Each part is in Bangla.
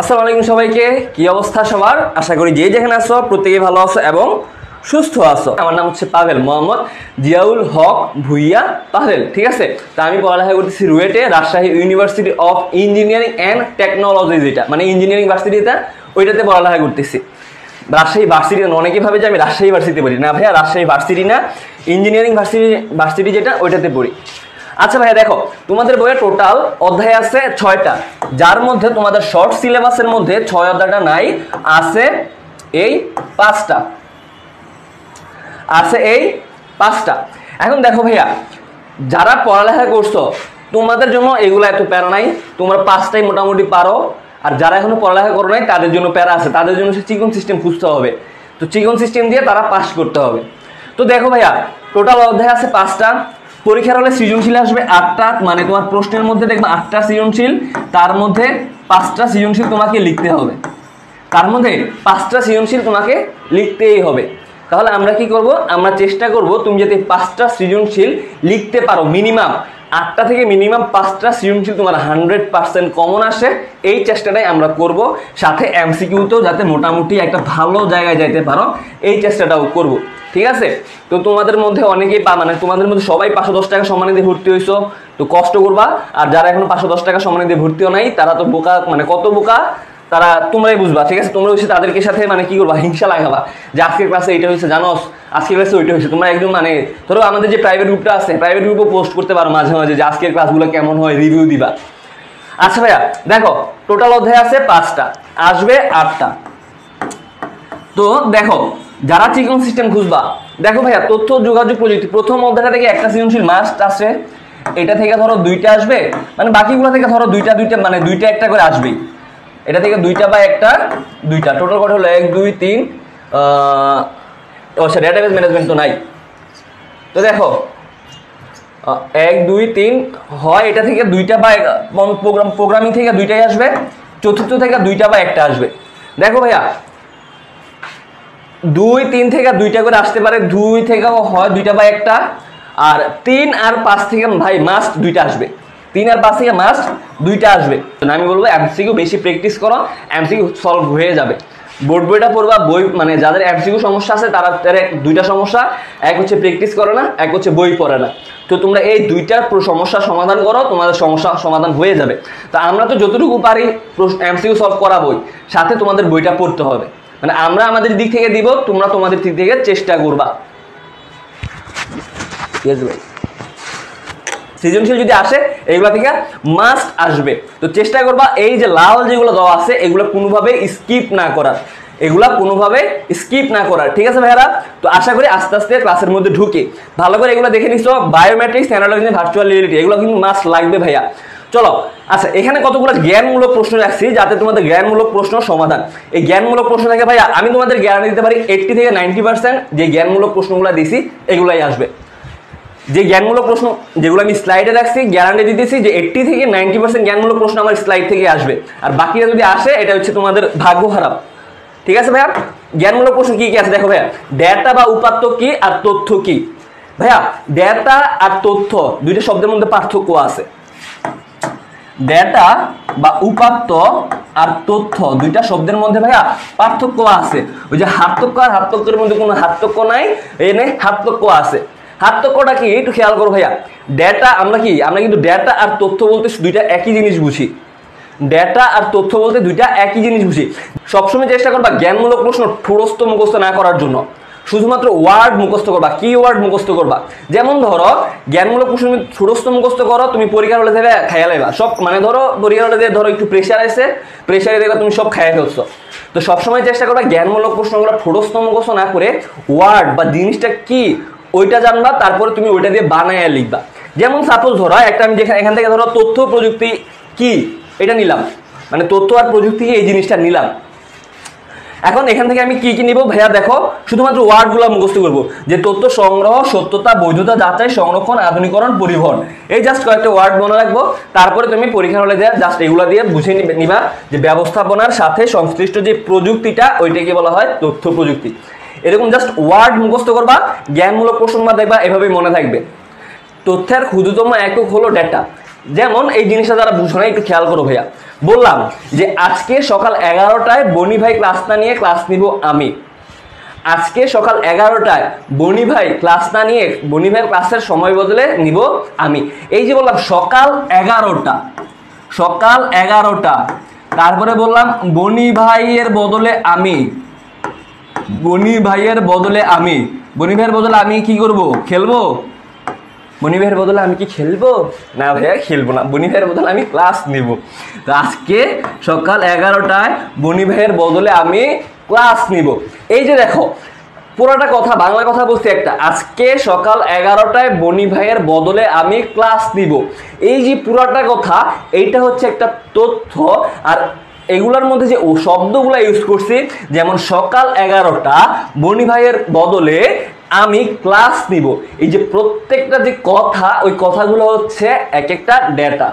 আসসালামু আলাইকুম সবাইকে। কি অবস্থা সবার? আশা করি যে যেখানে আছো প্রত্যেকে ভালো আছো এবং সুস্থ আছো। আমার নাম হচ্ছে পাভেল মোহাম্মদ জিয়াউল হক ভুইয়া পাভেল, ঠিক আছে? তা আমি পড়ালেখা করতেছি রুয়েটে, Rajshahi university of engineering and technology যেটা মানে ইঞ্জিনিয়ারিং ভার্সিটিটা ওইটাতে পড়ালেখা করতেছি। রাজশাহী ভার্সিটি অনেকে ভাবে যে আমি রাজশাহী ভার্সিটি পড়ি। না ভাইয়া, রাজশাহী ভার্সিটি না ইঞ্জিনিয়ারিং ভার্সিটি ভার্সিটি যেটা, ওইটাতে পড়ি। আচ্ছা ভাইয়া, দেখো, তোমাদের বইয়ে টোটাল অধ্যায় আছে ছয়টা। যার মধ্যে তোমাদের শর্ট সিলেবাসের মধ্যে ছয় অধ্যায়টা নাই, আছে এই পাঁচটা। আছে এই পাঁচটা। এখন দেখো ভাইয়া, যারা পড়ালেখা করছ, তোমাদের জন্য এগুলো এত প্যারা নাই, তোমরা পাঁচটাই মোটামুটি পারো, আর যারা এখনও পড়ালেখা করো নাই, তাদের জন্য প্যারা আছে। তাদের জন্য সে চিকন সিস্টেম খুঁজতে হবে। তো চিকন সিস্টেম দিয়ে তারা পাস করতে হবে। তো দেখো ভাইয়া টোটাল অধ্যায় আছে পাঁচটা। পরীক্ষার হলে সৃজনশীল আসবে আটটা মানে তোমার প্রশ্নের মধ্যে দেখবে আটটা সৃজনশীল, তার মধ্যে পাঁচটা সৃজনশীল তোমাকে লিখতে হবে। তার মধ্যে পাঁচটা সৃজনশীল তোমাকে লিখতেই হবে। তাহলে আমরা কি করব? আমরা চেষ্টা করব তুমি যাতে পাঁচটা সৃজনশীল লিখতে পারো মিনিমাম আটটা থেকে মিনিমাম পাঁচটা সৃজনশীল তোমার হান্ড্রেড পার্সেন্ট কমন আসে। এই চেষ্টাটাই আমরা করব। সাথে এমসিকিউতেও যাতে মোটামুটি একটা ভালো জায়গায় যাইতে পারো, এই চেষ্টাটাও করব। ঠিক আছে? তো তোমাদের মধ্যে অনেকেই পা মানে তোমাদের মধ্যে সবাই পাঁচশো দশ টাকা সম্মানে দিয়ে ভর্তি হয়েছো তো কষ্ট করবা। আর যারা এখন পাঁচশো দশ টাকা সম্মানে দিয়ে ভর্তিও নাই, তারা তো বোকা মানে কত বোকা? তারা, তোমরাই বুঝবা, ঠিক আছে? তোমরা হচ্ছে তাদেরকে সাথে মানে কি করবা, হিংসা লাগাবা যে আজকের ক্লাসে এটা হয়েছে জানো আজকের ক্লাসে ওইটা হয়েছে। তোমরা একদম মানে ধরো আমাদের যে প্রাইভেট গ্রুপটা আছে প্রাইভেট গ্রুপও পোস্ট করতে পারো মাঝে মাঝে যে আজকের ক্লাসগুলো কেমন হয় রিভিউ দিবা। আচ্ছা ভাইয়া, দেখো টোটাল অধ্যায় আছে পাঁচটা, আসবে আটটা। তো দেখো, যারা চিকন সিস্টেম খুঁজবা, দেখো ভাইয়া, তথ্য, যোগাযোগ, প্রযুক্তি, প্রথম অধ্যায়টা থেকে একটা সৃজনশীল মাস্ট আসে এটা থেকে ধরো দুইটা আসবে মানে বাকিগুলো থেকে ধরো দুইটা দুইটা মানে দুইটা একটা করে আসবেই। এটা থেকে দুইটা বা একটা, দুইটা। টোটাল কত হলো এক, দুই, তিন ও আচ্ছা ডেটাবেস ম্যানেজমেন্ট তো নাই। তো দেখো এক, দুই, তিন, হয় এটা থেকে দুইটা বা প্রোগ্রাম, প্রোগ্রামিং থেকে দুইটাই আসবে, চতুর্থ থেকে দুইটা বা একটা আসবে। দেখো ভাইয়া, দুই, তিন থেকে দুইটা করে আসতে পারে, দুই থেকেও হয় দুইটা বা একটা, আর তিন আর পাঁচ থেকে ভাই মাস্ট দুইটা আসবে। তিন আর পাঁচ থেকে মাস্ট দুইটা আসবে। আমি বলব এমসিকিউ বেশি প্র্যাকটিস করো এমসিকিউ সলভ হয়ে যাবে। বোর্ড বইটা পড়বা বই মানে যাদের এমসিকিউ সমস্যা আছে তারা তার দুইটা সমস্যা। এক হচ্ছে প্র্যাকটিস করে না এক হচ্ছে বই পড়ে না। তো তোমরা এই দুইটার সমস্যার সমাধান করো তোমাদের সমস্যা সমাধান হয়ে যাবে। তা আমরা তো যতটুকু পারি এমসিকিউ সলভ করা বই সাথে তোমাদের বইটা পড়তে হবে। মানে আমরা আমাদের দিক থেকে দিব তোমরা তোমাদের দিক থেকে চেষ্টা করবা। Yes, ভাই। সৃজনশীল যদি আসে, এগুলো থেকে মাস্ট আসবে। তো চেষ্টা করবা, এই যে লাল যেগুলো দেওয়া আছে, এগুলো কোনোভাবে স্কিপ না করার। এগুলা কোনোভাবে স্কিপ না করার। ঠিক আছে ভাইয়ারা? তো আশা করি আস্তে আস্তে ক্লাসের মধ্যে ঢুকে। ভালো করে এগুলো দেখে নিচ্ছ বায়োমেট্রিক্স অ্যানালজি ভার্চুয়াল রিয়েলিটি এগুলো কিন্তু মাস্ট লাগবে ভাইয়া। চলো আচ্ছা এখানে কতগুলো জ্ঞানমূলক প্রশ্ন রাখছি যাতে তোমাদের জ্ঞানমূলক প্রশ্ন সমাধান। এই জ্ঞানমূলক প্রশ্ন থেকে ভাইয়া, আমি তোমাদের গ্যারান্টি দিতে পারি এইটটি থেকে নাইনটি পার্সেন্ট যে জ্ঞানমূলক প্রশ্নগুলো দিছি, এগুলাই আসবে। যে জ্ঞানমূলক প্রশ্ন যেগুলো আমি স্লাইডে রাখছি গ্যারান্টি দিতেছি যে এইট্টি থেকে নাইনটি পার্সেন্ট জ্ঞানমূলক প্রশ্ন আমার স্লাইড থেকে আসবে। আর বাকিরা যদি আসে, এটা হচ্ছে তোমাদের ভাগ্য খারাপ। ঠিক আছে ভাইয়া? জ্ঞানমূলক প্রশ্ন কি কি আছে দেখো ভাইয়া? ডেটা বা উপাত্ত কি আর তথ্য কি? ভাইয়া ডেটা আর তথ্য দুইটা শব্দের মধ্যে পার্থক্য আছে। ডেটা বা উপাত্ত আর তথ্য দুইটা শব্দের মধ্যে ভাইয়া পার্থক্য আছে। ওই যে হার্থক্য আর হার্থক্যের মধ্যে কোনো হার্থক্য নাই, এনে হার্থক্য আছে। হার্থক্যটা কি? একটু খেয়াল করো ভাইয়া। ডেটা আমরা কি? আমরা কিন্তু ডেটা আর তথ্য বলতে দুইটা একই জিনিস বুঝি। ডেটা আর তথ্য বলতে দুইটা একই জিনিস বুঝি। সবসময় চেষ্টা করবা জ্ঞানমূলক প্রশ্ন ঠুরস্ত মুখস্থ না করার জন্য। শুধুমাত্র ওয়ার্ড মুখস্থ করবা কি ওয়ার্ড মুখস্থ করবা। যেমন ধরো, জ্ঞানমূলক প্রশ্ন তুমি ছোটস্থ মুখস্থ করো, তুমি পরীক্ষার হলে দেবে খাইয়া লাইবা। সব মানে ধরো, পরীক্ষার হলে ধরো একটু প্রেশার আছে প্রেশারে দেখবে তুমি সব খাইয়া ফেলছো। তো সবসময় চেষ্টা করবা জ্ঞানমূলক প্রশ্নগুলো ঠোরস্থ মুখস্থ না করে ওয়ার্ড বা জিনিসটা কি ওইটা জানবা, তারপরে তুমি ওইটা দিয়ে বানায় লিখবা। যেমন সাপোজ ধরো, একটা আমি যেখানে এখান থেকে ধরো তথ্য প্রযুক্তি কি? এটা নিলাম। মানে তথ্য আর প্রযুক্তি এই জিনিসটা নিলাম। এখন এখান থেকে আমি কি কি নিব? ভাইয়া দেখো, শুধুমাত্র ওয়ার্ডগুলো মুখস্থ করব। যে তথ্য সংগ্রহ, সত্যতা, বৈধতা, যাচাই, সংরক্ষণ, আধুনিকরণ, পরিবহন। এই জাস্ট কয়েকটা ওয়ার্ড মনে রাখব। তারপরে তুমি পরীক্ষার হলে দেওয়া জাস্ট এগুলো দিয়ে বুঝে নিবা যে ব্যবস্থাপনার সাথে সংশ্লিষ্ট যে প্রযুক্তিটা, ওইটাকে বলা হয় তথ্য প্রযুক্তি। এরকম জাস্ট ওয়ার্ড মুখস্থ করবা, জ্ঞানমূলক প্রশ্ন দেখবা এভাবেই মনে থাকবে। তথ্যের ক্ষুদ্রতম একক হলো ডেটা যেমন এই জিনিসটা যারা বুঝো না, একটু খেয়াল করো ভাইয়া। বললাম যে আজকে সকাল এগারোটায় বনি ভাই ক্লাস না নিয়ে ক্লাস নিব আমি। আজকে সকাল এগারোটায় বনি ভাই ক্লাস না নিয়ে বনি ভাইয়ের ক্লাসের সময় বদলে নিব আমি। এই যে বললাম সকাল এগারোটা সকাল এগারোটা। তারপরে বললাম বনি ভাইয়ের বদলে আমি। বনি ভাইয়ের বদলে আমি। বনি ভাইয়ের বদলে আমি কি করব? খেলব? বনি ভাইয়ের বদলে আমি কি খেলব? না ভাইয়া, খেলব না। বনি ভাইয়ের বদলে আমি ক্লাস নিব। তো আজকে সকাল এগারোটায় বনি ভাইয়ের বদলে আমি ক্লাস নিব। এই যে দেখো, পুরোটা কথা, বাংলা কথা বলছি একটা। আজকে সকাল এগারোটায় বনি ভাইয়ের বদলে আমি ক্লাস নিব। এই যে পুরাটা কথা, এইটা হচ্ছে একটা তথ্য। আর এগুলোর মধ্যে যে ও শব্দগুলো ইউজ করছি, যেমন সকাল এগারোটা, বনি ভাইয়ের বদলে আমি ক্লাস নিব। এই যে প্রত্যেকটা যে কথা, ওই কথাগুলো হচ্ছে এক একটা ডেটা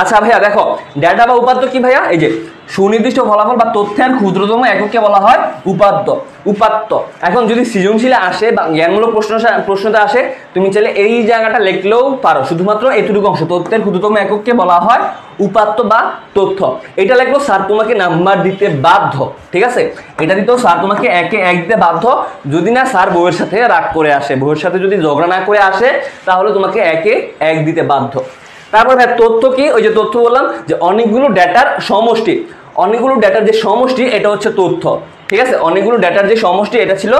আচ্ছা ভাইয়া, দেখো ডেটা বা উপাত্ত কি ভাইয়া? এই যে, সুনির্দিষ্ট ফলাফল বা তথ্যের ক্ষুদ্রতম এককে বলা হয় উপাত্ত উপাত্ত। এখন যদি সৃজনশীলে আসে বা জ্ঞানমূলক প্রশ্ন প্রশ্নতে আসে, তুমি চাইলে এই জায়গাটা লিখলেও পারো। শুধুমাত্র এতটুকু অংশ, তথ্যের ক্ষুদ্রতম এককে বলা হয় উপাত্ত বা তথ্য। এটা লিখলো স্যার তোমাকে নাম্বার দিতে বাধ্য, ঠিক আছে? এটা দিতেও স্যার তোমাকে একে এক দিতে বাধ্য। যদি না, স্যার বউয়ের সাথে রাগ করে আসে। বউয়ের সাথে যদি ঝগড়া না করে আসে, তাহলে তোমাকে একে এক দিতে বাধ্য। তারপর ভাই, তথ্য কি? ওই যে তথ্য বললাম যে অনেকগুলো ডেটার সমষ্টি। অনেকগুলো ডেটার যে সমষ্টি, এটা হচ্ছে তথ্য। ঠিক আছে? অনেকগুলো ডেটার যে সমষ্টি, এটা ছিল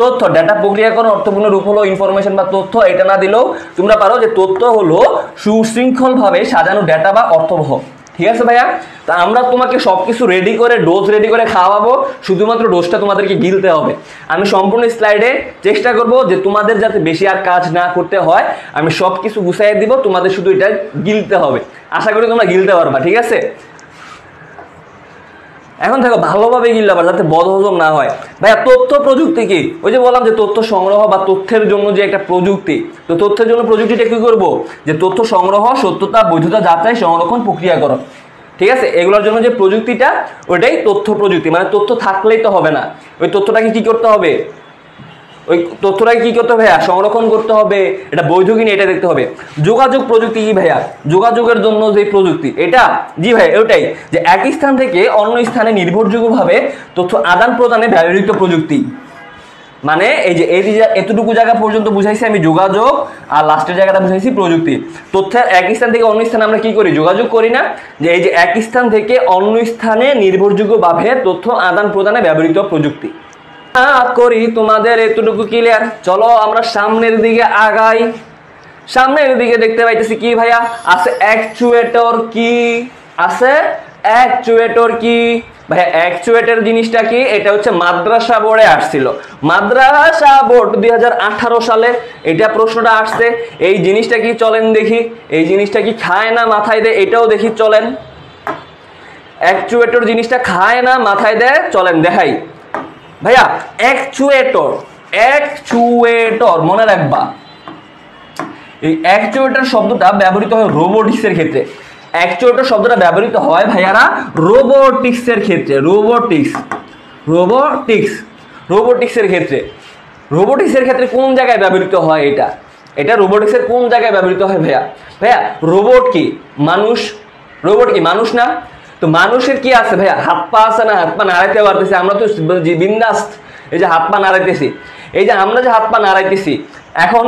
তথ্য। ডেটা প্রক্রিয়াকরণ অর্থপূর্ণ রূপ হলো ইনফরমেশন বা তথ্য, এটা না দিলেও তোমরা পারো যে তথ্য হলো সুশৃঙ্খলভাবে সাজানো ডেটা বা অর্থবহ। ঠিক আছে ভাইয়া? তা আমরা তোমাকে সব কিছু রেডি করে ডোজ রেডি করে খাওয়াবো। শুধুমাত্র ডোজটা তোমাদেরকে গিলতে হবে। আমি সম্পূর্ণ স্লাইডে চেষ্টা করব যে তোমাদের যাতে বেশি আর কাজ না করতে হয়। আমি সব কিছু গুছাইয়ে দিব, তোমাদের শুধু এটা গিলতে হবে। আশা করি তোমরা গিলতে পারবা, ঠিক আছে? এখন দেখো, ভালোভাবে গিল আবার যাতে বদহজম না হয়। ভাইয়া, তথ্য প্রযুক্তি কি? ওই যে বললাম যে তথ্য সংগ্রহ বা তথ্যের জন্য যে একটা প্রযুক্তি, তো তথ্যের জন্য প্রযুক্তিটা কি করব? যে তথ্য সংগ্রহ, সত্যতা, বৈধতা, যাচাই, সংরক্ষণ, প্রক্রিয়াকরণ। ঠিক আছে? এগুলোর জন্য যে প্রযুক্তিটা ওইটাই তথ্য প্রযুক্তি। মানে তথ্য থাকলেই তো হবে না। ওই তথ্যটাকে কি করতে হবে? ওই তথ্যটাকে কি করতে হবে ভাইয়া? সংরক্ষণ করতে হবে। এটা বৈধ কিনা এটা দেখতে হবে। যোগাযোগ প্রযুক্তি কি ভাইয়া? যোগাযোগের জন্য যে প্রযুক্তি, এটা? জি ভাই ওটাই। যে এক স্থান থেকে অন্য স্থানে নির্ভরযোগ্যভাবে তথ্য আদান প্রদানে ব্যবহৃত প্রযুক্তি। মানে এই যে এই এতটুকু জায়গা পর্যন্ত বুঝাইছি আমি, যোগাযোগ আর লাস্টের জায়গাটা বুঝাইছি প্রযুক্তি। তথ্যের এক স্থান থেকে অন্য স্থানে আমরা কি করি? যোগাযোগ করি না। যে এই যে এক স্থান থেকে অন্য স্থানে নির্ভরযোগ্যভাবে তথ্য আদান প্রদানে ব্যবহৃত প্রযুক্তি। করি, তোমাদের এতটুকু ক্লিয়ার চলো আমরা সামনের দিকে আগাই। সামনের দিকে দেখতে পাইতেছি কি ভাইয়া? আছে অ্যাকচুয়েটর কি? আছে অ্যাকচুয়েটর কি? ভাইয়া অ্যাকচুয়েটর জিনিসটা কি? এটা হচ্ছে মাদ্রাসা বোর্ডে আসছিল। মাদ্রাসা বোর্ড দুই হাজার আঠারো সালে এটা প্রশ্নটা আসছে, এই জিনিসটা কি চলেন দেখি? এই জিনিসটা কি খায় না মাথায় দেয়? এটাও দেখি চলেন। অ্যাকচুয়েটর জিনিসটা খায় না মাথায় দেয়? চলেন দেখাই। ভাইয়া অ্যাকচুয়েটর অ্যাকচুয়েটর মনে রাখবা। এই অ্যাকচুয়েটর শব্দটা ব্যবহৃত হয় রোবোটিক্সের ক্ষেত্রে। অ্যাকচুয়েটর শব্দটা ব্যবহৃত হয় ভাইয়ারা রোবোটিক্সের ক্ষেত্রে রোবোটিক্স রোবোটিক্স রোবোটিক্সের ক্ষেত্রে। রোবোটিক্সের ক্ষেত্রে কোন জায়গায় ব্যবহৃত হয় এটা? এটা রোবোটিক্সের কোন জায়গায় ব্যবহৃত হয় ভাইয়া? ভাইয়া রোবট কি? মানুষ রোবট কি? মানুষ না? তো মানুষের কি আছে ভাইয়া হাত পা আছে না হাত পা নাড়াইতে পারতেছি আমরা তো বিন্দাস এই যে হাত পা নাড়াইতেছি এই যে আমরা যে হাত পা নাড়াইতেছি এখন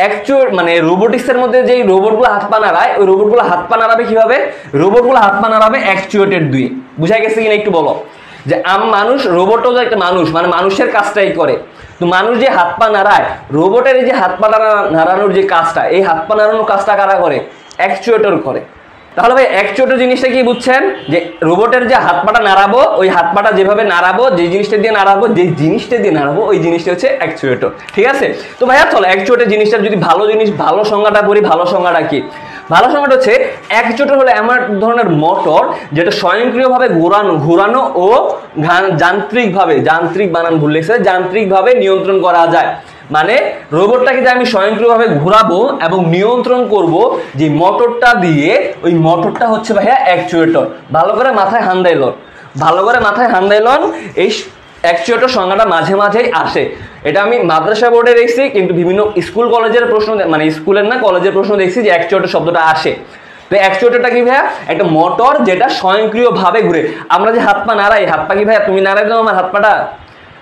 অ্যাকচুয়াল মানে রোবোটিক্সের মধ্যে যে রোবটগুলো হাত পা নাড়ায় ওই রোবটগুলো হাত পা নাড়াবে কীভাবে রোবটগুলো হাত পা নাড়াবে অ্যাকচুয়েটেড দুই বুঝাই গেছে কিনা একটু বলো যে আম মানুষ রোবটও যে একটা মানুষ মানে মানুষের কাজটাই করে তো মানুষ যে হাত পা নাড়ায় রোবটের এই যে হাত পা নাড়ানোর যে কাজটা এই হাত পা নাড়ানোর কাজটা কারা করে অ্যাকচুয়েটর করে তাহলে ভাই অ্যাকচুয়েটর জিনিসটা কি বুঝছেন? যে রোবটের যে হাত পাটা নাড়াবো, ওই হাত পাটা যেভাবে নাড়াবো, যে জিনিসটা দিয়ে নাড়াবো, যে জিনিসটা দিয়ে নাড়াবো, ওই জিনিসটা হচ্ছে অ্যাকচুয়েটর ঠিক আছে? তো ভাইয়া, চলো অ্যাকচুয়েটর জিনিসটা যদি ভালো জিনিস, ভালো সংজ্ঞাটা করি ভালো সংজ্ঞাটা কি? ভালো সংজ্ঞাটা হচ্ছে অ্যাকচুয়েটর হলো এমন এক ধরনের মোটর যেটা স্বয়ংক্রিয়ভাবে ঘোরানো ঘোরানো ও যান্ত্রিকভাবে যান্ত্রিক বানান ভুল লেগেছে যান্ত্রিকভাবে নিয়ন্ত্রণ করা যায়। মানে রোবটটাকে যে আমি স্বয়ংক্রিয়ভাবে ঘোরাবো এবং নিয়ন্ত্রণ করব যে মোটরটা দিয়ে, ওই মোটরটা হচ্ছে ভাইয়া অ্যাকচুয়েটর ভালো করে মাথায় হান্দাইলন ভালো করে মাথায় হান্দাইলন এই অ্যাকচুয়েটর সংজ্ঞাটা মাঝে মাঝেই আসে। এটা আমি মাদ্রাসা বোর্ডে দেখছি, কিন্তু বিভিন্ন স্কুল কলেজের প্রশ্ন মানে স্কুলের না, কলেজের প্রশ্ন দেখছি যে অ্যাকচুয়েটর শব্দটা আসে। তো অ্যাকচুয়েটরটা কি ভাইয়া? একটা মোটর যেটা স্বয়ংক্রিয়ভাবে ঘুরে। আমরা যে হাত পা নাড়াই, হাত পা কি ভাইয়া? তুমি নাড়াই দাও আমার হাত পাটা।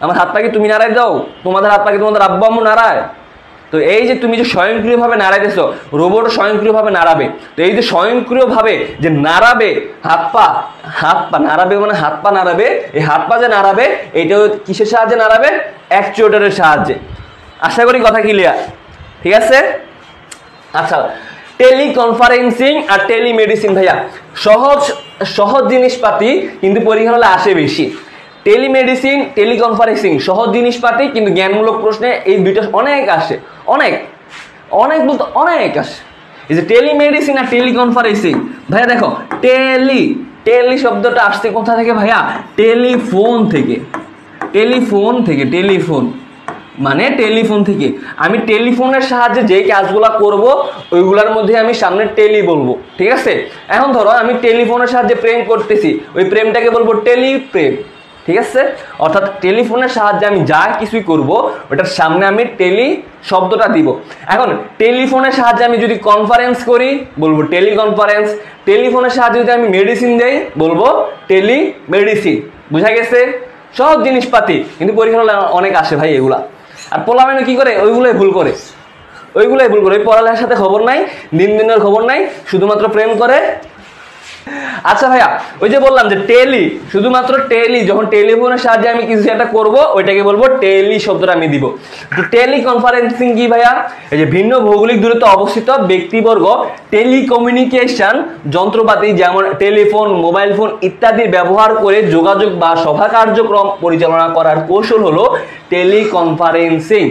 আমার হাত পা কি তুমি নাড়াই দাও। তোমাদের হাত পা কি তোমাদের আব্বু আম্মু নাড়ায়। তো এই যে তুমি যে স্বয়ংক্রিয়ভাবে নাড়াইতেছো রোবটও স্বয়ংক্রিয়ভাবে নাড়াবে। তো এই যে স্বয়ংক্রিয়ভাবে যে নাড়াবে, হাত পা হাত পা নাড়াবে মানে হাত পা নাড়াবে, এই হাত পা যে নাড়াবে, এটাও কিসের সাহায্যে নাড়াবে? অ্যাকচুয়েটরের সাহায্যে। আশা করি কথা ক্লিয়ার ঠিক আছে? আচ্ছা টেলিকনফারেন্সিং আর টেলিমেডিসিন ভাইয়া, সহজ সহজ জিনিসপাতি কিন্তু পরীক্ষা হলে আসে বেশি। টেলিমেডিসিন, টেলিকনফারেন্সিং সহজ জিনিসপাতি, কিন্তু জ্ঞানমূলক প্রশ্নে এই দুইটা অনেক আসে, অনেক অনেক বলতে অনেক আসে। এই যে টেলিমেডিসিন আর টেলিকনফারেন্সিং, ভাইয়া দেখো, টেলি টেলি শব্দটা আসছে কোথা থেকে ভাইয়া? টেলিফোন থেকে টেলিফোন থেকে, টেলিফোন মানে টেলিফোন থেকে। আমি টেলিফোনের সাহায্যে যে কাজগুলো করব, ওইগুলোর মধ্যে আমি সামনে টেলি বলব, ঠিক আছে? এখন ধরো, আমি টেলিফোনের সাহায্যে প্রেম করতেছি, ওই প্রেমটাকে বলব টেলি প্রেম ঠিক আছে? অর্থাৎ টেলিফোনের সাহায্যে আমি যা কিছুই করব, ওটার সামনে আমি টেলি শব্দটা দিব। এখন, টেলিফোনের সাহায্যে আমি যদি কনফারেন্স করি, বলব টেলিকনফারেন্স টেলিফোনের সাহায্যে যদি আমি মেডিসিন দেই, বলব টেলি মেডিসিন বুঝা গেছে? সব জিনিসপাতি। কিন্তু পরীক্ষা অনেক আসে ভাই এগুলা। আর পোলামেনে কি করে? ওইগুলোই ভুল করে। ওইগুলোই ভুল করে। ওই পড়ালেখার সাথে খবর নাই দিন দিনের খবর নাই, শুধুমাত্র প্রেম করে আচ্ছা ভাইয়া, ওই যে বললাম যে টেলি শুধুমাত্র টেলি যখন টেলিফোনের সাহায্যে আমি কিছু একটা করব, ওইটাকে বলব টেলি শব্দটা আমি দিব। তো টেলি কনফারেন্সিং কি ভাইয়া? এই যে ভিন্ন ভৌগোলিক দূরত্বে অবস্থিত ব্যক্তিবর্গ টেলিকমিউনিকেশন যন্ত্রপাতি যেমন টেলিফোন মোবাইল ফোন ইত্যাদির ব্যবহার করে যোগাযোগ বা সভা কার্যক্রম পরিচালনা করার কৌশল হলো টেলিকনফারেন্সিং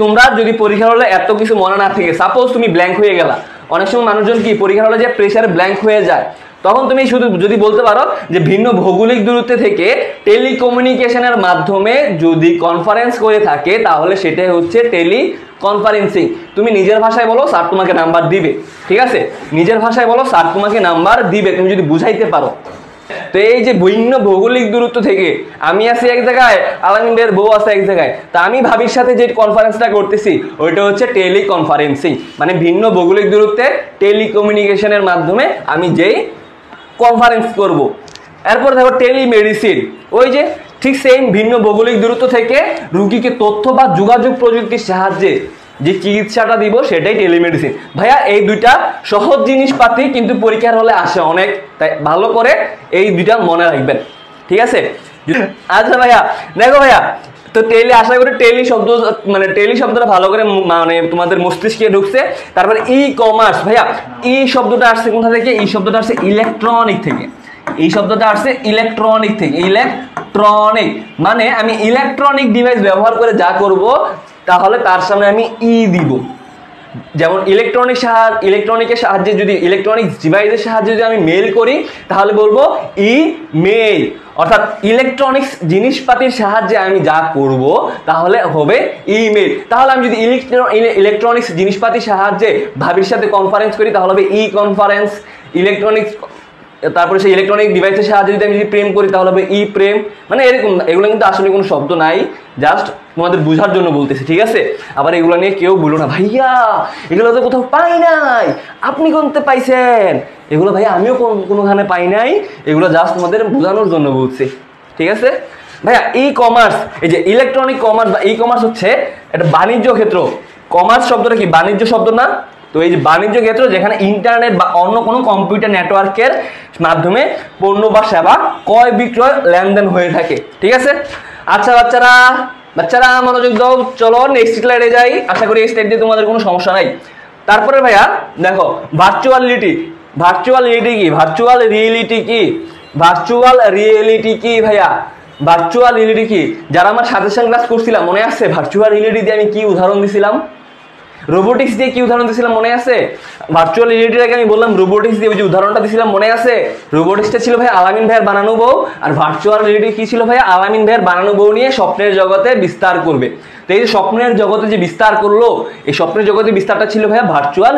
তোমরা যদি পরীক্ষার হলে এত কিছু মনে না থাকে সাপোজ তুমি ব্ল্যাঙ্ক হয়ে গেলা। অনেক সময় মানুষজন কি, পরীক্ষার হলে যে প্রেশার ব্ল্যাঙ্ক হয়ে যায়, তখন তুমি শুধু যদি বলতে পারো যে ভিন্ন ভৌগোলিক দূরত্বে থেকে টেলিকমিউনিকেশনের মাধ্যমে যদি কনফারেন্স করে থাকে, তাহলে সেটাই হচ্ছে টেলি কনফারেন্সিং তুমি নিজের ভাষায় বলো স্যার তোমাকে নাম্বার দিবে, ঠিক আছে? নিজের ভাষায় বলো স্যার তোমাকে নাম্বার দিবে। তুমি যদি বুঝাইতে পারো তো এই যে ভিন্ন ভৌগোলিক দূরত্ব থেকে আমি আছি এক জায়গায় আলামিন ভাইয়ের বউ আছে এক জায়গায়। তা আমি ভাবির সাথে যে কনফারেন্সটা করতেছি, ওইটা হচ্ছে টেলি কনফারেন্সিং মানে ভিন্ন ভৌগোলিক দূরত্বে টেলিকমিউনিকেশনের মাধ্যমে আমি যেই কনফারেন্স করব। এরপর দেখো টেলিমেডিসিন। ওই যে ঠিক সেম ভিন্ন ভৌগোলিক দূরত্ব থেকে রুগীকে তথ্য বা যোগাযোগ প্রযুক্তির সাহায্যে যে চিকিৎসাটা দিব সেটাই টেলিমেডিসিন ভাইয়া, এই দুইটা সহজ জিনিসপাতি কিন্তু পরীক্ষার হলে আসে অনেক। তাই ভালো করে এই দুইটা মনে রাখবেন। ঠিক আছে? আচ্ছা ভাইয়া, দেখো ভাইয়া, তো টেলি আশা করি টেলি শব্দ মানে টেলি শব্দটা ভালো করে মানে তোমাদের মস্তিষ্কে ঢুকছে। তারপরে ই কমার্স ভাইয়া ই শব্দটা আসছে কোথা থেকে? এই শব্দটা আসছে ইলেকট্রনিক থেকে। এই শব্দটা আসছে ইলেকট্রনিক থেকে। ইলেকট্রনিক মানে আমি ইলেকট্রনিক ডিভাইস ব্যবহার করে যা করব তাহলে তার সামনে আমি ই দিব। যেমন ইলেকট্রনিক সাহায্য ইলেকট্রনিকের সাহায্যে যদি ইলেকট্রনিক ডিভাইসের সাহায্যে যদি আমি মেল করি, তাহলে বলব ই মেল অর্থাৎ ইলেকট্রনিক্স জিনিসপাতির সাহায্যে আমি যা করব, তাহলে হবে ইমেল তাহলে আমি যদি ইলেকট্রনিক্স জিনিসপাতির সাহায্যে ভাবির সাথে কনফারেন্স করি, তাহলে হবে ই কনফারেন্স ইলেকট্রনিক্স তারপরে সেই ইলেকট্রনিক ডিভাইসের সাহায্যে যদি আমি যদি প্রেম করি, তাহলে হবে ই প্রেম মানে এরকম এগুলো কিন্তু আসলে কোনো শব্দ নাই। জাস্ট তোমাদের বোঝার জন্য বলতেছি, ঠিক আছে? আবার এগুলো নিয়ে কেউ বলো না, ভাইয়া, এগুলো তো কোথাও পাই নাই। আপনি কোনতে পাইছেন? এগুলো ভাইয়া আমিও কোন- কোনোখানে পাই নাই। এগুলো জাস্ট তোমাদের বোঝানোর জন্য বলছি, ঠিক আছে? ভাইয়া ই কমার্স এই যে ইলেকট্রনিক কমার্স বা ই কমার্স হচ্ছে একটা বাণিজ্য ক্ষেত্র। কমার্স শব্দটা কি? বাণিজ্য শব্দ না? তো এই যে বাণিজ্য ক্ষেত্র যেখানে ইন্টারনেট বা অন্য কোনো কম্পিউটার নেটওয়ার্কের মাধ্যমে পণ্য বা সেবা ক্রয় বিক্রয় লেনদেন হয়ে থাকে, ঠিক আছে? আচ্ছা বাচ্চারা বাচ্চারা, মনোযোগ দাও, চলো নেক্সট স্লাইডে যাই। আশা করি এই স্লাইড দিয়ে তোমাদের কোনো সমস্যা নাই। তারপরে ভাইয়া, দেখো ভার্চুয়াল ভার্চুয়ালিটি ভার্চুয়াল রিয়েলিটি কি? ভার্চুয়াল রিয়েলিটি কি? ভার্চুয়াল রিয়েলিটি কি ভাইয়া? ভার্চুয়াল রিয়েলিটি কি? যারা আমার সাজেশন ক্লাস করছিলাম, মনে আছে? ভার্চুয়াল রিয়েলিটি দিয়ে আমি কি উদাহরণ দিছিলাম? রোবোটিক্স দিয়ে কি উদাহরণ দিয়েছিলাম মনে আছে? ভার্চুয়াল রিয়েলিটির আগে আমি বললাম রোবোটিক্স দিয়ে যে উদাহরণটা দিয়েছিলাম মনে আছে? রোবোটিক্সটা ছিল ভাই আলামিন ভাইয়ের বানানো বউ, আর ভার্চুয়াল রিয়েলিটি কি ছিল ভাই আলামিন ভাইয়ের বানানো বউ নিয়ে স্বপ্নের জগতে বিস্তার করবে। তো এই যে স্বপ্নের জগতে যে বিস্তার করল, এই স্বপ্নের জগতে বিস্তারটা ছিল ভাইয়া ভার্চুয়াল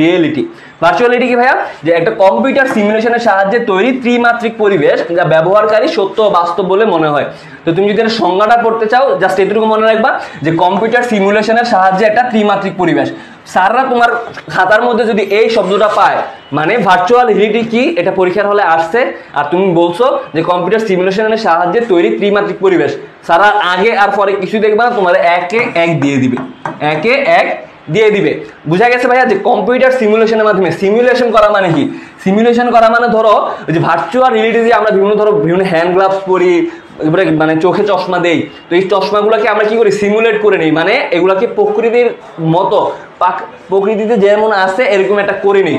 রিয়েলিটি ভার্চুয়ালিটি কি ভাইয়া? যে একটা কম্পিউটার সিমুলেশনের সাহায্যে তৈরি ত্রিমাত্রিক পরিবেশ যা ব্যবহারকারী সত্য বাস্তব বলে মনে হয়। তো তুমি যদি সংজ্ঞাটা পড়তে চাও জাস্ট এটুকু মনে রাখবা যে কম্পিউটার সিমুলেশনের সাহায্যে একটা ত্রিমাত্রিক পরিবেশ। স্যাররা তোমার খাতার মধ্যে যদি এই শব্দটা পায় মানে ভার্চুয়াল রিয়েলিটি কি, এটা পরীক্ষার হলে আসছে। আর তুমি বলছো যে কম্পিউটার সিমুলেশনের সাহায্যে তৈরি ত্রিমাত্রিক পরিবেশ। সারা আগে আর পরে কিছু দেখবা তোমার একে এক দিয়ে দিবে। একে এক দিয়ে দিবে। বুঝা গেছে ভাইয়া যে কম্পিউটার সিমুলেশনের মাধ্যমে সিমুলেশন করা মানে কি? সিমুলেশন করা মানে ধরো যে ভার্চুয়াল রিয়েলিটি যে আমরা বিভিন্ন ধরো বিভিন্ন হ্যান্ড গ্লাভস পরি এবারে মানে চোখে চশমা দেই, তো এই চশমাগুলোকে আমরা কি করি? সিমুলেট করে নিই। মানে এগুলাকে প্রকৃতির মতো, পাক প্রকৃতিতে যেমন আছে, এরকম একটা করে নিই।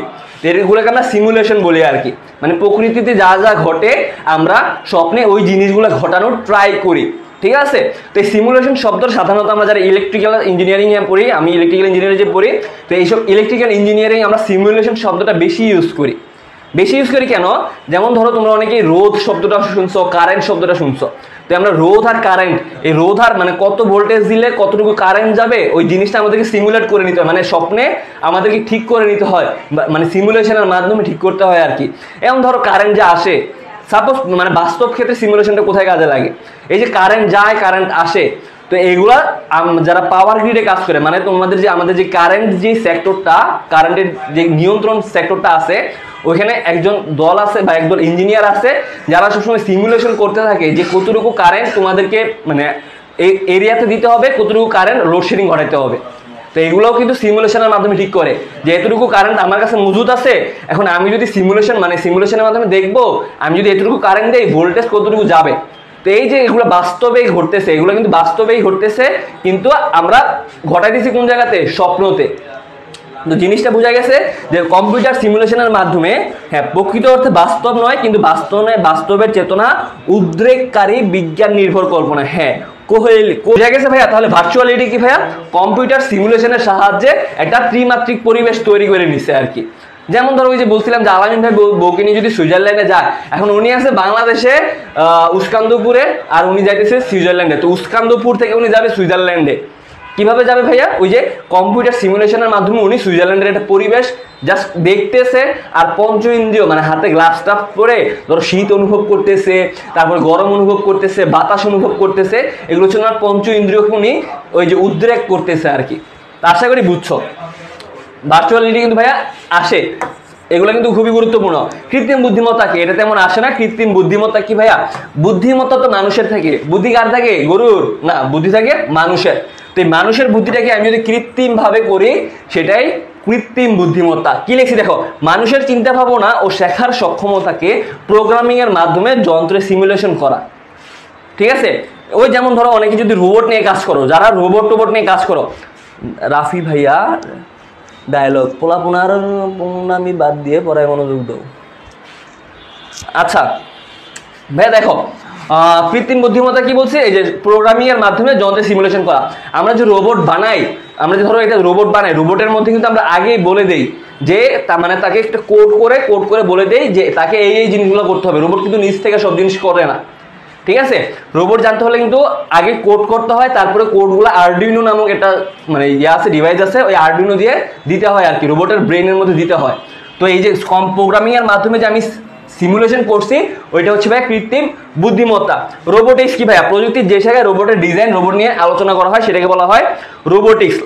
এগুলোকে আমরা সিমুলেশন বলি আর কি। মানে প্রকৃতিতে যা যা ঘটে, আমরা স্বপ্নে ওই জিনিসগুলো ঘটানোর ট্রাই করি। ঠিক আছে? তো এই সিমুলেশন শব্দ সাধারণত আমরা যারা ইলেকট্রিক্যাল ইঞ্জিনিয়ারিং পড়ি, আমি ইলেকট্রিক্যাল ইঞ্জিনিয়ারিং যে পড়ি, তো এইসব ইলেকট্রিক্যাল ইঞ্জিনিয়ারিং আমরা সিমুলেশন শব্দটা বেশি ইউজ করি। বেশি ইউজ করি কেন? যেমন ধরো তোমরা অনেকেই রোধ শব্দটা শুনছো কারেন্ট শব্দটা শুনছো। তো আমরা রোধ আর কারেন্ট এই রোধ আর মানে কত ভোল্টেজ দিলে কতটুকু কারেন্ট যাবে, ওই জিনিসটা আমাদেরকে সিমুলেট করে নিতে হয়। মানে স্বপ্নে আমাদেরকে ঠিক করে নিতে হয়। মানে সিমুলেশনের মাধ্যমে ঠিক করতে হয় আর কি। এমন ধরো কারেন্ট যে আসে সাপোজ মানে বাস্তব ক্ষেত্রে সিমুলেশনটা কোথায় কাজে লাগে? এই যে কারেন্ট যায় কারেন্ট আসে, তো এইগুলা আম- যারা পাওয়ার গ্রিডে কাজ করে মানে তোমাদের যে, আমাদের যে কারেন্ট যে সেক্টরটা কারেন্টের যে নিয়ন্ত্রণ সেক্টরটা আছে, ওইখানে একজন দল আছে বা একদল ইঞ্জিনিয়ার আছে, যারা সবসময় সিমুলেশন করতে থাকে যে কতটুকু কারেন্ট তোমাদেরকে মানে এই এরিয়াতে দিতে হবে, কতটুকু কারেন্ট লোডশেডিং ঘটাইতে হবে। তো এগুলোও কিন্তু সিমুলেশনের মাধ্যমে ঠিক করে। যে এতটুকু কারেন্ট আমার কাছে মজুদ আছে, এখন আমি যদি সিমুলেশন মানে সিমুলেশনের মাধ্যমে দেখব, আমি যদি এতটুকু কারেন্ট দেই ভোল্টেজ কতটুকু যাবে? তো এই যে এগুলো বাস্তবেই ঘটতেছে, এগুলো কিন্তু বাস্তবেই ঘটতেছে, কিন্তু আমরা ঘটাই দিছি কোন জায়গাতে? স্বপ্নতে। তো জিনিসটা বোঝা গেছে যে কম্পিউটার সিমুলেশনের মাধ্যমে হ্যাঁ প্রকৃত অর্থে বাস্তব নয়, কিন্তু বাস্তবে বাস্তবের চেতনা, উদ্রেককারী বিজ্ঞান নির্ভর কল্পনা। হ্যাঁ কোহেল বোঝা গেছে ভাইয়া? তাহলে ভার্চুয়ালিটি কি ভাইয়া? কম্পিউটার সিমুলেশনের সাহায্যে একটা ত্রিমাত্রিক পরিবেশ তৈরি করে নিছে আর কি। যেমন ধরো ওই যে বলছিলাম যে আলামিন ভাই বউকে নিয়ে যদি সুইজারল্যান্ডে যায়, এখন উনি আছে বাংলাদেশে উস্কান্দপুরে, আর উনি যাইতেছে সুইজারল্যান্ডে। তো উস্কান্দপুর থেকে উনি যাবে সুইজারল্যান্ডে। কীভাবে যাবে ভাইয়া? ওই যে কম্পিউটার সিমুলেশনের মাধ্যমে উনি সুইজারল্যান্ডের একটা পরিবেশ জাস্ট দেখতেছে আর পঞ্চ ইন্দ্রিয় মানে হাতে গ্লাভস টাফ পরে ধরো শীত অনুভব করতেছে, তারপর গরম অনুভব করতেছে, বাতাস অনুভব করতেছে, এগুলো হচ্ছে ওনার পঞ্চ ইন্দ্রিয়কে উনি ওই যে উদ্রেক করতেছে আর কি। আশা করি বুঝছ। ভার্চুয়ালিটি কিন্তু ভাইয়া আসে। এগুলো কিন্তু খুবই গুরুত্বপূর্ণ। কৃত্রিম বুদ্ধিমত্তা কি? এটা তেমন আসে না। কৃত্রিম বুদ্ধিমত্তা কি ভাইয়া? বুদ্ধিমত্তা তো মানুষের থাকে। বুদ্ধি কার থাকে? গরুর? না, বুদ্ধি থাকে মানুষের। তো এই মানুষের বুদ্ধিটাকে আমি যদি কৃত্রিমভাবে করি, সেটাই কৃত্রিম বুদ্ধিমত্তা। কি লিখছি দেখো? মানুষের চিন্তা ভাবনা ও শেখার সক্ষমতাকে প্রোগ্রামিংয়ের মাধ্যমে যন্ত্রে সিমুলেশন করা। ঠিক আছে? ওই যেমন ধরো অনেকে যদি রোবট নিয়ে কাজ করো, যারা রোবট টোবট নিয়ে কাজ করো, রাফি ভাইয়া ডায়লগ পোলাপোনার আমি বাদ দিয়ে পড়ায় মনোযোগ দাও। আচ্ছা ভাইয়া দেখো কৃত্রিম বুদ্ধিমত্তা কি বলছে? এই যে প্রোগ্রামিং এর মাধ্যমে যন্ত্রের সিমুলেশন করা। আমরা যে রোবট বানাই, আমরা যে ধরো এটা রোবট বানাই রোবটের মধ্যে কিন্তু আমরা আগেই বলে দেই যে তা- মানে তাকে একটা কোড করে কোড করে বলে দেই যে তাকে এই এই জিনিসগুলো করতে হবে। রোবট কিন্তু নিজ থেকে সব জিনিস করে না। ঠিক আছে? রোবট জানতে হলে কিন্তু আগে কোড করতে হয়, তারপরে কোডগুলো আরডিনো নামক একটা মানে ইয়ে আছে ডিভাইস আছে, ওই আরডিনো দিয়ে দিতে হয় আর কি। রোবটের ব্রেনের মধ্যে দিতে হয়। তো এই যে কম প্রোগ্রামিং এর মাধ্যমে যে আমি সিমুলেশন করছি ওইটা হচ্ছে ভাই কৃত্রিম বুদ্ধিমত্তা। রোবোটিক্স কি ভাইয়া? প্রযুক্তির যে জায়গায় রোবটের ডিজাইন রোবট নিয়ে আলোচনা করা হয়, সেটাকে বলা হয় রোবোটিক্স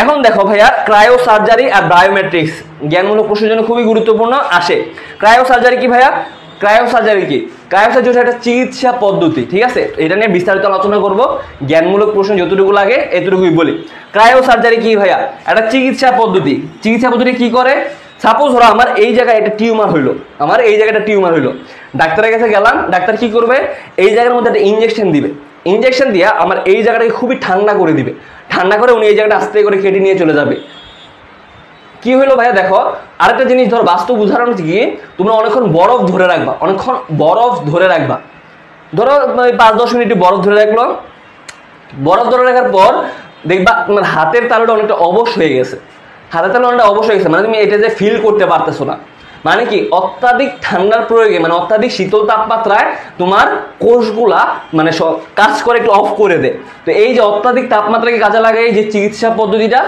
এখন দেখো ভাইয়া ক্রায়ো সার্জারি আর বায়োমেট্রিক্স জ্ঞানমূলক প্রশ্নের জন্য খুবই গুরুত্বপূর্ণ, আসে। ক্রায়ো সার্জারি কি ভাইয়া? ক্রায়ো সার্জারি কি? ক্রায়ো সার্জারি একটা চিকিৎসা পদ্ধতি, ঠিক আছে? এটা নিয়ে বিস্তারিত আলোচনা করব, জ্ঞানমূলক প্রশ্ন যতটুকু লাগে এতটুকুই বলি। ক্রায়ো সার্জারি কি ভাইয়া? একটা চিকিৎসা পদ্ধতি। চিকিৎসা পদ্ধতি কি করে? সাপোজ ধরো আমার এই জায়গায় একটা টিউমার হইল, আমার এই জায়গাটা টিউমার হইল। ডাক্তারের কাছে গেলাম, ডাক্তার কি করবে? এই জায়গার মধ্যে একটা ইঞ্জেকশন দিবে। ইঞ্জেকশন দিয়ে আমার এই জায়গাটাকে খুবই ঠান্ডা করে দিবে। ঠান্ডা করে উনি এই জায়গাটা আস্তে করে কেটে নিয়ে চলে যাবে। কি হলো ভাইয়া দেখো, আরেকটা জিনিস ধর, বাস্তব উদাহরণ হচ্ছে কি, তোমরা অনেকক্ষণ বরফ ধরে রাখবা, অনেকক্ষণ বরফ ধরে রাখবা। ধরো পাঁচ দশ মিনিট বরফ ধরে রাখল। বরফ ধরে রাখার পর দেখবা তোমার হাতের তালুটা অনেকটা অবশ হয়ে গেছে। হাতের তালু অনেকটা অবশ গেছে। মানে তুমি এটা যে ফিল করতে পারতেছো না। মানে কি, অত্যাধিক ঠান্ডার প্রয়োগে মানে অত্যাধিক শীতল তাপমাত্রায় তোমার কোষগুলা মানে কাজ করে একটু অফ করে দেয়। তো এই যে অত্যাধিক তাপমাত্রাকে কাজে লাগে এই যে চিকিৎসা পদ্ধতিটা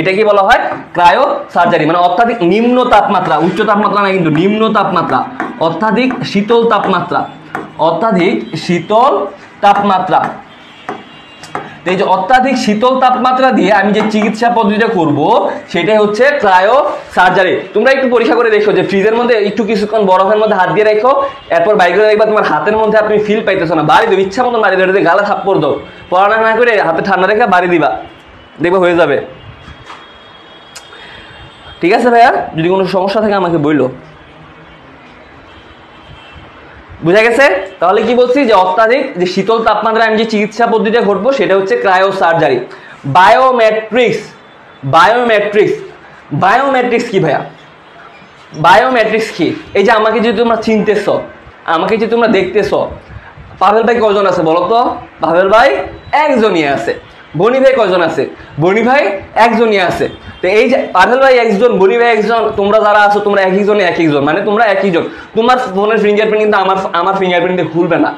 এটা কি বলা হয়? Cryosurgery. মানে অত্যাধিক নিম্ন তাপমাত্রা, উচ্চ তাপমাত্রা না কিন্তু নিম্ন তাপমাত্রা, অত্যাধিক শীতল তাপমাত্রা, অত্যাধিক শীতল তাপমাত্রা। তো এই যে অত্যাধিক শীতল তাপমাত্রা দিয়ে আমি যে চিকিৎসা পদ্ধতিটা করব, সেটাই হচ্ছে ক্রায়ো সার্জারি। তোমরা একটু পরীক্ষা করে দেখো যে ফ্রিজের মধ্যে একটু কিছুক্ষণ বরফের মধ্যে হাত দিয়ে রেখো, এরপর বাইক করে দেখবা তোমার হাতের মধ্যে আপনি ফিল পাইতেছো না। বাড়ি দেবে, ইচ্ছা মতন বাড়ি দেবে গালে দাও। পড়ানা না করে হাতে ঠান্ডা রেখে বাড়ি দিবা। দেখবা হয়ে যাবে। ঠিক আছে ভাইয়া? যদি কোনো সমস্যা থাকে আমাকে বইলো। বুঝা গেছে? তাহলে কি বলছি যে অত্যাধিক যে শীতল তাপমাত্রায় আমি যে চিকিৎসা পদ্ধতিটা ঘটবো সেটা হচ্ছে cryo surgery biometrics biometrics biometrics কি ভাইয়া? বায়োমেট্রিক্স কি? এই যে আমাকে যদি তোমরা চিনতেছ, আমাকে যে তোমরা দেখতেছ, পাভেল ভাই কজন আছে বলো তো? পাভেল ভাই একজনই আছে। বনি ভাই কজন আছে? বনি ভাই একজনই আছে। তো এই যে পাভেল ভাই একজন, বনি ভাই একজন, তোমরা যারা আছো, তোমরা একই জনে এক একজন মানে তোমরা একই জন। তোমার ফোনের ফিঙ্গারপ্রিন্ট কিন্তু আমার আমার ফিঙ্গারপ্রিন্ট খুলবে না।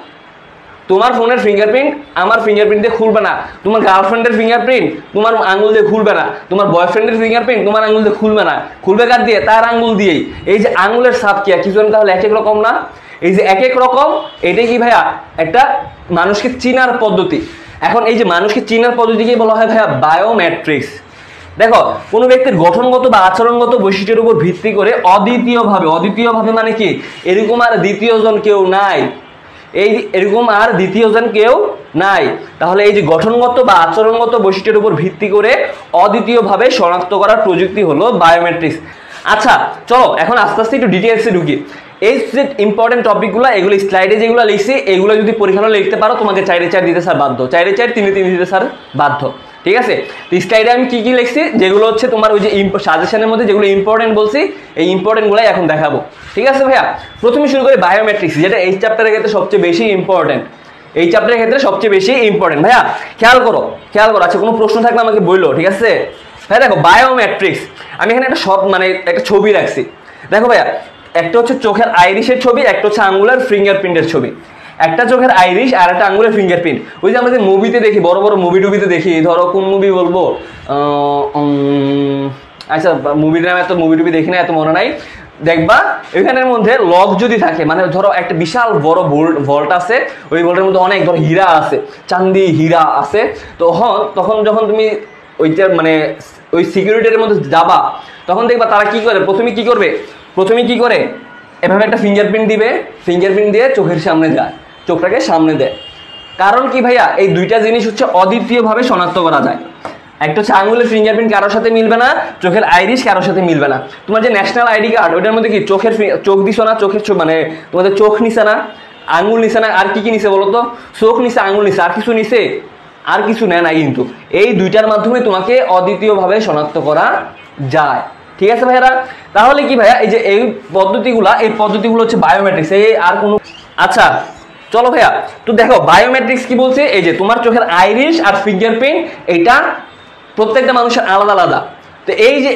তোমার ফোনের ফিঙ্গারপ্রিন্ট আমার ফিঙ্গারপ্রিন্ট দিয়ে খুলবে না। তোমার গার্লফ্রেন্ডের ফিঙ্গারপ্রিন্ট তোমার আঙুল দিয়ে খুলবে না। তোমার বয়ফ্রেন্ডের ফিঙ্গারপ্রিন্ট তোমার আঙুল দিয়ে খুলবে না। খুলবে কার দিয়ে? তার আঙ্গুল দিয়েই। এই যে আঙুলের সাপ কি? কিছু তাহলে এক এক রকম না? এই যে এক এক রকম, এটাই কি ভাইয়া? একটা মানুষকে চিনার পদ্ধতি। এখন এই যে মানুষকে চিনার পদ্ধতিকে বলা হয় ভাইয়া বায়োমেট্রিক্স দেখো, কোনো ব্যক্তির গঠনগত বা আচরণগত বৈশিষ্ট্যের উপর ভিত্তি করে অদ্বিতীয়ভাবে অদ্বিতীয়ভাবে মানে কি? এরকম আর দ্বিতীয়জন কেউ নাই। এই এরকম আর দ্বিতীয়জন কেউ নাই। তাহলে এই যে গঠনগত বা আচরণগত বৈশিষ্ট্যের উপর ভিত্তি করে অদ্বিতীয়ভাবে শনাক্ত করার প্রযুক্তি হলো বায়োমেট্রিক্স আচ্ছা চলো, এখন আস্তে আস্তে একটু ডিটেলসে ঢুকি। এই যে ইম্পর্টেন্ট টপিকগুলো এগুলো স্লাইডে যেগুলো লিখছি, এগুলো যদি পরীক্ষা লিখতে পারো, তোমাকে চাইরে চার দিতে স্যার বাধ্য। চাইরে চার, তিনে তিন দিতে স্যার বাধ্য। ঠিক আছে? তো স্লাইডে আমি কি কি লিখছি, যেগুলো হচ্ছে তোমার ওই যে সাজেশনের মধ্যে যেগুলো ইম্পর্টেন্ট বলছি, এই ইম্পর্টেন্টগুলোই এখন দেখাবো। ঠিক আছে ভাইয়া? প্রথমে শুরু করি বায়োমেট্রিক্স যেটা এই চ্যাপ্টারের ক্ষেত্রে সবচেয়ে বেশি ইম্পর্টেন্ট এই চ্যাপ্টারের ক্ষেত্রে সবচেয়ে বেশি ইম্পর্টেন্ট ভাইয়া, খেয়াল করো খেয়াল করো আচ্ছা কোনো প্রশ্ন থাকলে আমাকে বলল ঠিক আছে? ভাইয়া দেখো বায়োমেট্রিক্স আমি এখানে একটা সব মানে একটা ছবি রাখছি। দেখো ভাইয়া একটা হচ্ছে চোখের আইরিশের ছবি, একটা হচ্ছে আঙ্গুলার ফিঙ্গারপ্রিন্টের ছবি। একটা চোখের আইরিশ আর একটা আঙ্গুলের ফিঙ্গারপ্রিন্ট ওই যে আমরা যে মুভিতে দেখি, বড় বড় মুভি টুভিতে দেখি, ধরো কোন মুভি বলব? আচ্ছা মুভির নামে এত মুভি টুভি দেখি না, এত মনে নাই। দেখবা, এখানের মধ্যে লক যদি থাকে মানে ধরো একটা বিশাল বড় ভোল্ট ভল্ট আছে, ওই ভোল্টের মধ্যে অনেক ধরো হীরা আছে, চান্দি হীরা আছে। তখন তখন যখন তুমি ওইটার মানে ওই সিকিউরিটির মধ্যে যাবা, তখন দেখবা তারা কি করে, প্রথমে কি করবে? প্রথমে কি করে? এভাবে একটা ফিঙ্গারপ্রিন্ট দিবে ফিঙ্গারপ্রিন্ট দিয়ে চোখের সামনে যায়, চোখটাকে সামনে দেয়। কারণ কি ভাইয়া? এই দুইটা জিনিস হচ্ছে অদ্বিতীয়ভাবে শনাক্ত করা যায়। একটা হচ্ছে আঙুলের ফিঙ্গারপ্রিন্ট কারোর সাথে মিলবে না, চোখের আইরিশ কারোর সাথে মিলবে না। তোমার যে ন্যাশনাল আইডি কার্ড ওইটার মধ্যে কি চোখের চোখ দিছো না? চোখের মানে তোমাদের চোখ নিছে না? আঙুল নিছে না? আর কি কি নিছে বলো তো চোখ নিছে, আঙুল নিছে, আর কিছু নিছে? আর কিছু নেয় না কিন্তু। এই দুইটার মাধ্যমে তোমাকে অদ্বিতীয়ভাবে শনাক্ত করা যায়। ঠিক আছে ভাইয়ারা? তাহলে কি ভাইয়া, এই যে এই পদ্ধতিগুলা, এই পদ্ধতিগুলো হচ্ছে বায়োমেট্রিক্স এই আর কোনো আচ্ছা চলো ভাইয়া, তো দেখো বায়োমেট্রিক্স কি বলছে? এই যে তোমার চোখের আইরিশ আর ফিঙ্গারপ্রিন্ট এটা প্রত্যেকটা মানুষের আলাদা আলাদা। তো এই যে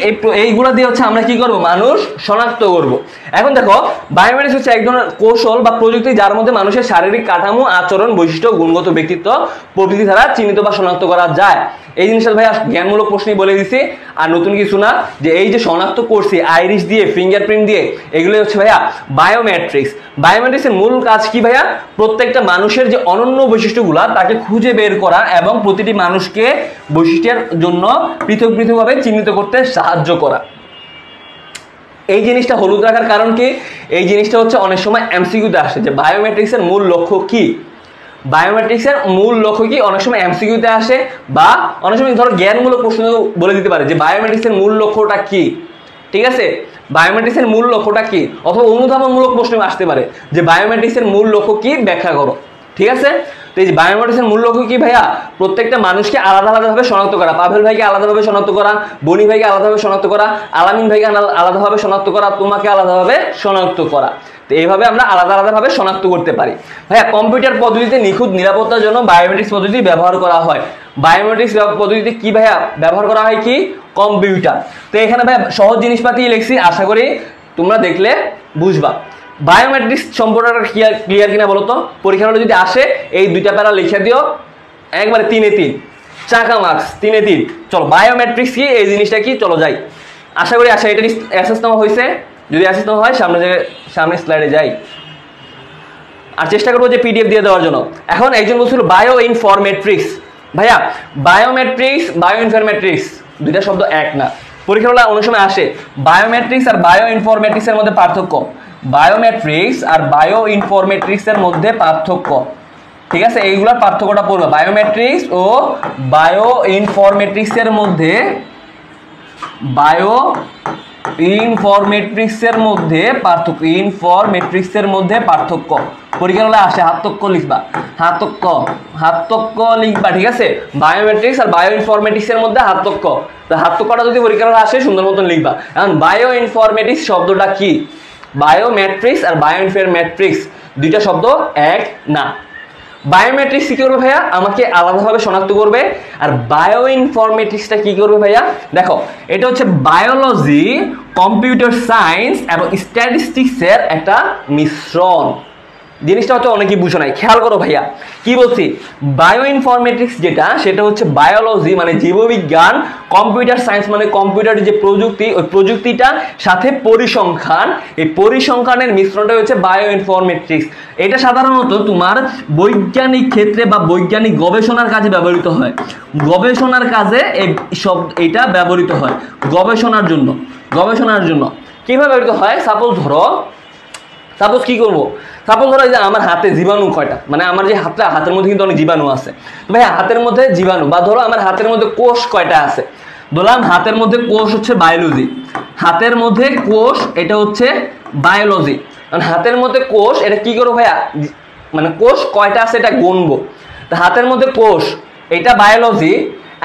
এইগুলো দিয়ে হচ্ছে আমরা কি করব? মানুষ শনাক্ত করব। এখন দেখো বায়োমেট্রিক্স হচ্ছে এক ধরনের কৌশল বা প্রযুক্তি যার মধ্যে মানুষের শারীরিক কাঠামো, আচরণ, বৈশিষ্ট্য, গুণগত ব্যক্তিত্ব প্রভৃতি দ্বারা চিহ্নিত বা শনাক্ত করা যায়। এই জিনিসটা ভাই জ্ঞানমূলক প্রশ্নই বলে দিছি। আর নতুন কিছু না, যে এই যে শনাক্ত করছি আইরিশ দিয়ে ফিঙ্গারপ্রিন্ট দিয়ে এগুলো হচ্ছে ভাইয়া বায়োমেট্রিক্স বায়োমেট্রিক্সের মূল কাজ কি ভাইয়া? প্রত্যেকটা মানুষের যে অনন্য বৈশিষ্ট্যগুলা, তাকে খুঁজে বের করা এবং প্রতিটি মানুষকে বৈশিষ্ট্যের জন্য পৃথক পৃথকভাবে চিহ্নিত করতে সাহায্য করা। এই জিনিসটা হলুদ রাখার কারণ কি? এই জিনিসটা হচ্ছে অনেক সময় এমসিকিউতে আসে যে বায়োমেট্রিক্সের মূল লক্ষ্য কি? বায়োমেট্রিক্সের মূল লক্ষ্য কি? অনেক সময় এমসিকিউতে আসে বা অনেক সময় ধরো জ্ঞানমূলক প্রশ্ন বলে দিতে পারে যে বায়োমেট্রিক্সের মূল লক্ষ্যটা কি? ঠিক আছে? বায়োমেট্রিক্সের মূল লক্ষ্যটা কি? অথবা অনুধাবনমূলক প্রশ্ন আসতে পারে যে বায়োমেট্রিক্সের মূল লক্ষ্য কি? ব্যাখ্যা করো। ঠিক আছে? তো এই বায়োমেট্রিক্সের মূল লক্ষ্য কি ভাইয়া? প্রত্যেকটা মানুষকে আলাদা আলাদাভাবে শনাক্ত করা। পাভেল ভাইকে আলাদাভাবে শনাক্ত করা, বনি ভাইকে আলাদাভাবে শনাক্ত করা, আলামিন ভাইকে আলাদাভাবে শনাক্ত করা, তোমাকে আলাদাভাবে শনাক্ত করা। তো এইভাবে আমরা আলাদা আলাদাভাবে শনাক্ত করতে পারি। ভাইয়া, কম্পিউটার পদ্ধতিতে নিখুঁত নিরাপত্তার জন্য বায়োমেট্রিক্স পদ্ধতি ব্যবহার করা হয়। বায়োমেট্রিক্স পদ্ধতিতে কি ভাইয়া ব্যবহার করা হয় কি? কম্পিউটার। তো এখানে ভাইয়া সহজ জিনিসপাতি লিখছি, আশা করি তোমরা দেখলে বুঝবা। বায়োমেট্রিক্স সম্পর্কটা ক্লিয়ার ক্লিয়ার কিনা বলো তো? পরীক্ষা যদি আসে, এই দুইটা প্যারা লিখে দিও। একবারে তিনে তিন। চাকা মার্কস তিনে তিন। চলো বায়োমেট্রিক্স কি? এই জিনিসটা কি? চলো যাই। আশা করি আশা, এটা অ্যাসেস হয়েছে। যদি অ্যাসেস নেওয়া হয় সামনে যে- সামনে স্লাইডে যাই। আর চেষ্টা করব যে পিডিএফ দিয়ে দেওয়ার জন্য। এখন একজন বলছিল বায়ো ইনফরমেট্রিক্স ভাইয়া বায়োমেট্রিক্স বায়ো ইনফরমেট্রিক্স দুইটা শব্দ এক না। পরীক্ষাগুলো অনেক সময় আসে। বায়োমেট্রিক্স আর বায়ো ইনফরমেট্রিক্স এর মধ্যে পার্থক্য। বায়োমেট্রিক্স আর বায়ো ইনফরমেট্রিক্স এর মধ্যে পার্থক্য। ঠিক আছে? এইগুলোর পার্থক্যটা পড়বে। বায়োমেট্রিক্স ও বায়ো ইনফরমেট্রিক্স এর মধ্যে বায়ো ইনফরমেট্রিক্সের মধ্যে পার্থক্য, ইনফরমেট্রিক্সের মধ্যে পার্থক্য। পরীক্ষা হলে আসে হাতক্য লিখবা। হাতক্য হাতক্য লিখবা, ঠিক আছে? বায়োমেট্রিক্স আর বায়ো ইনফরমেটিক্সের মধ্যে হাতক্য তো হাতক্যটা যদি পরীক্ষা আসে, সুন্দর মতন লিখবা। এখন বায়ো ইনফরমেটিক্স শব্দটা কি? বায়োমেট্রিক্স আর বায়ো ইনফরমেট্রিক্স দুইটা শব্দ এক, না। বায়োমেট্রিক্স কী করবে ভাইয়া? আমাকে আলাদাভাবে শনাক্ত করবে। আর বায়ো ইনফরমেটিক্সটা কী করবে ভাইয়া? দেখো, এটা হচ্ছে বায়োলজি কম্পিউটার সায়েন্স এবং স্ট্যাটিস্টিক্সের একটা মিশ্রণ। জিনিসটা হচ্ছে অনেকেই বুঝো নাই। খেয়াল করো ভাইয়া, কি বলছি? বায়ো ইনফরমেটিক্স যেটা, সেটা হচ্ছে বায়োলজি মানে জীববিজ্ঞান কম্পিউটার সায়েন্স মানে কম্পিউটারের যে প্রযুক্তি, ওই প্রযুক্তিটা সাথে পরিসংখ্যান। এই পরিসংখ্যানের মিশ্রণটা হচ্ছে বায়ো ইনফরমেটিক্স এটা সাধারণত তোমার বৈজ্ঞানিক ক্ষেত্রে বা বৈজ্ঞানিক গবেষণার কাজে ব্যবহৃত হয়। গবেষণার কাজে এই সব, এটা ব্যবহৃত হয়। গবেষণার জন্য গবেষণার জন্য। কীভাবে ব্যবহৃত হয়? সাপোজ ধরো সাপোজ কি করব? সাপোজ ধরো যে আমার হাতে জীবাণু কয়টা? মানে আমার যে হাতটা, হাতের মধ্যে কিন্তু অনেক জীবাণু আছে। ভাই, হাতের মধ্যে জীবাণু বা ধরো আমার হাতের মধ্যে কোষ কয়টা আছে? ধরলাম হাতের মধ্যে কোষ হচ্ছে বায়োলজি হাতের মধ্যে কোষ, এটা হচ্ছে বায়োলজি কারণ হাতের মধ্যে কোষ, এটা কি করব ভাইয়া? মানে কোষ কয়টা আছে এটা গুনবো। তো হাতের মধ্যে কোষ, এটা বায়োলজি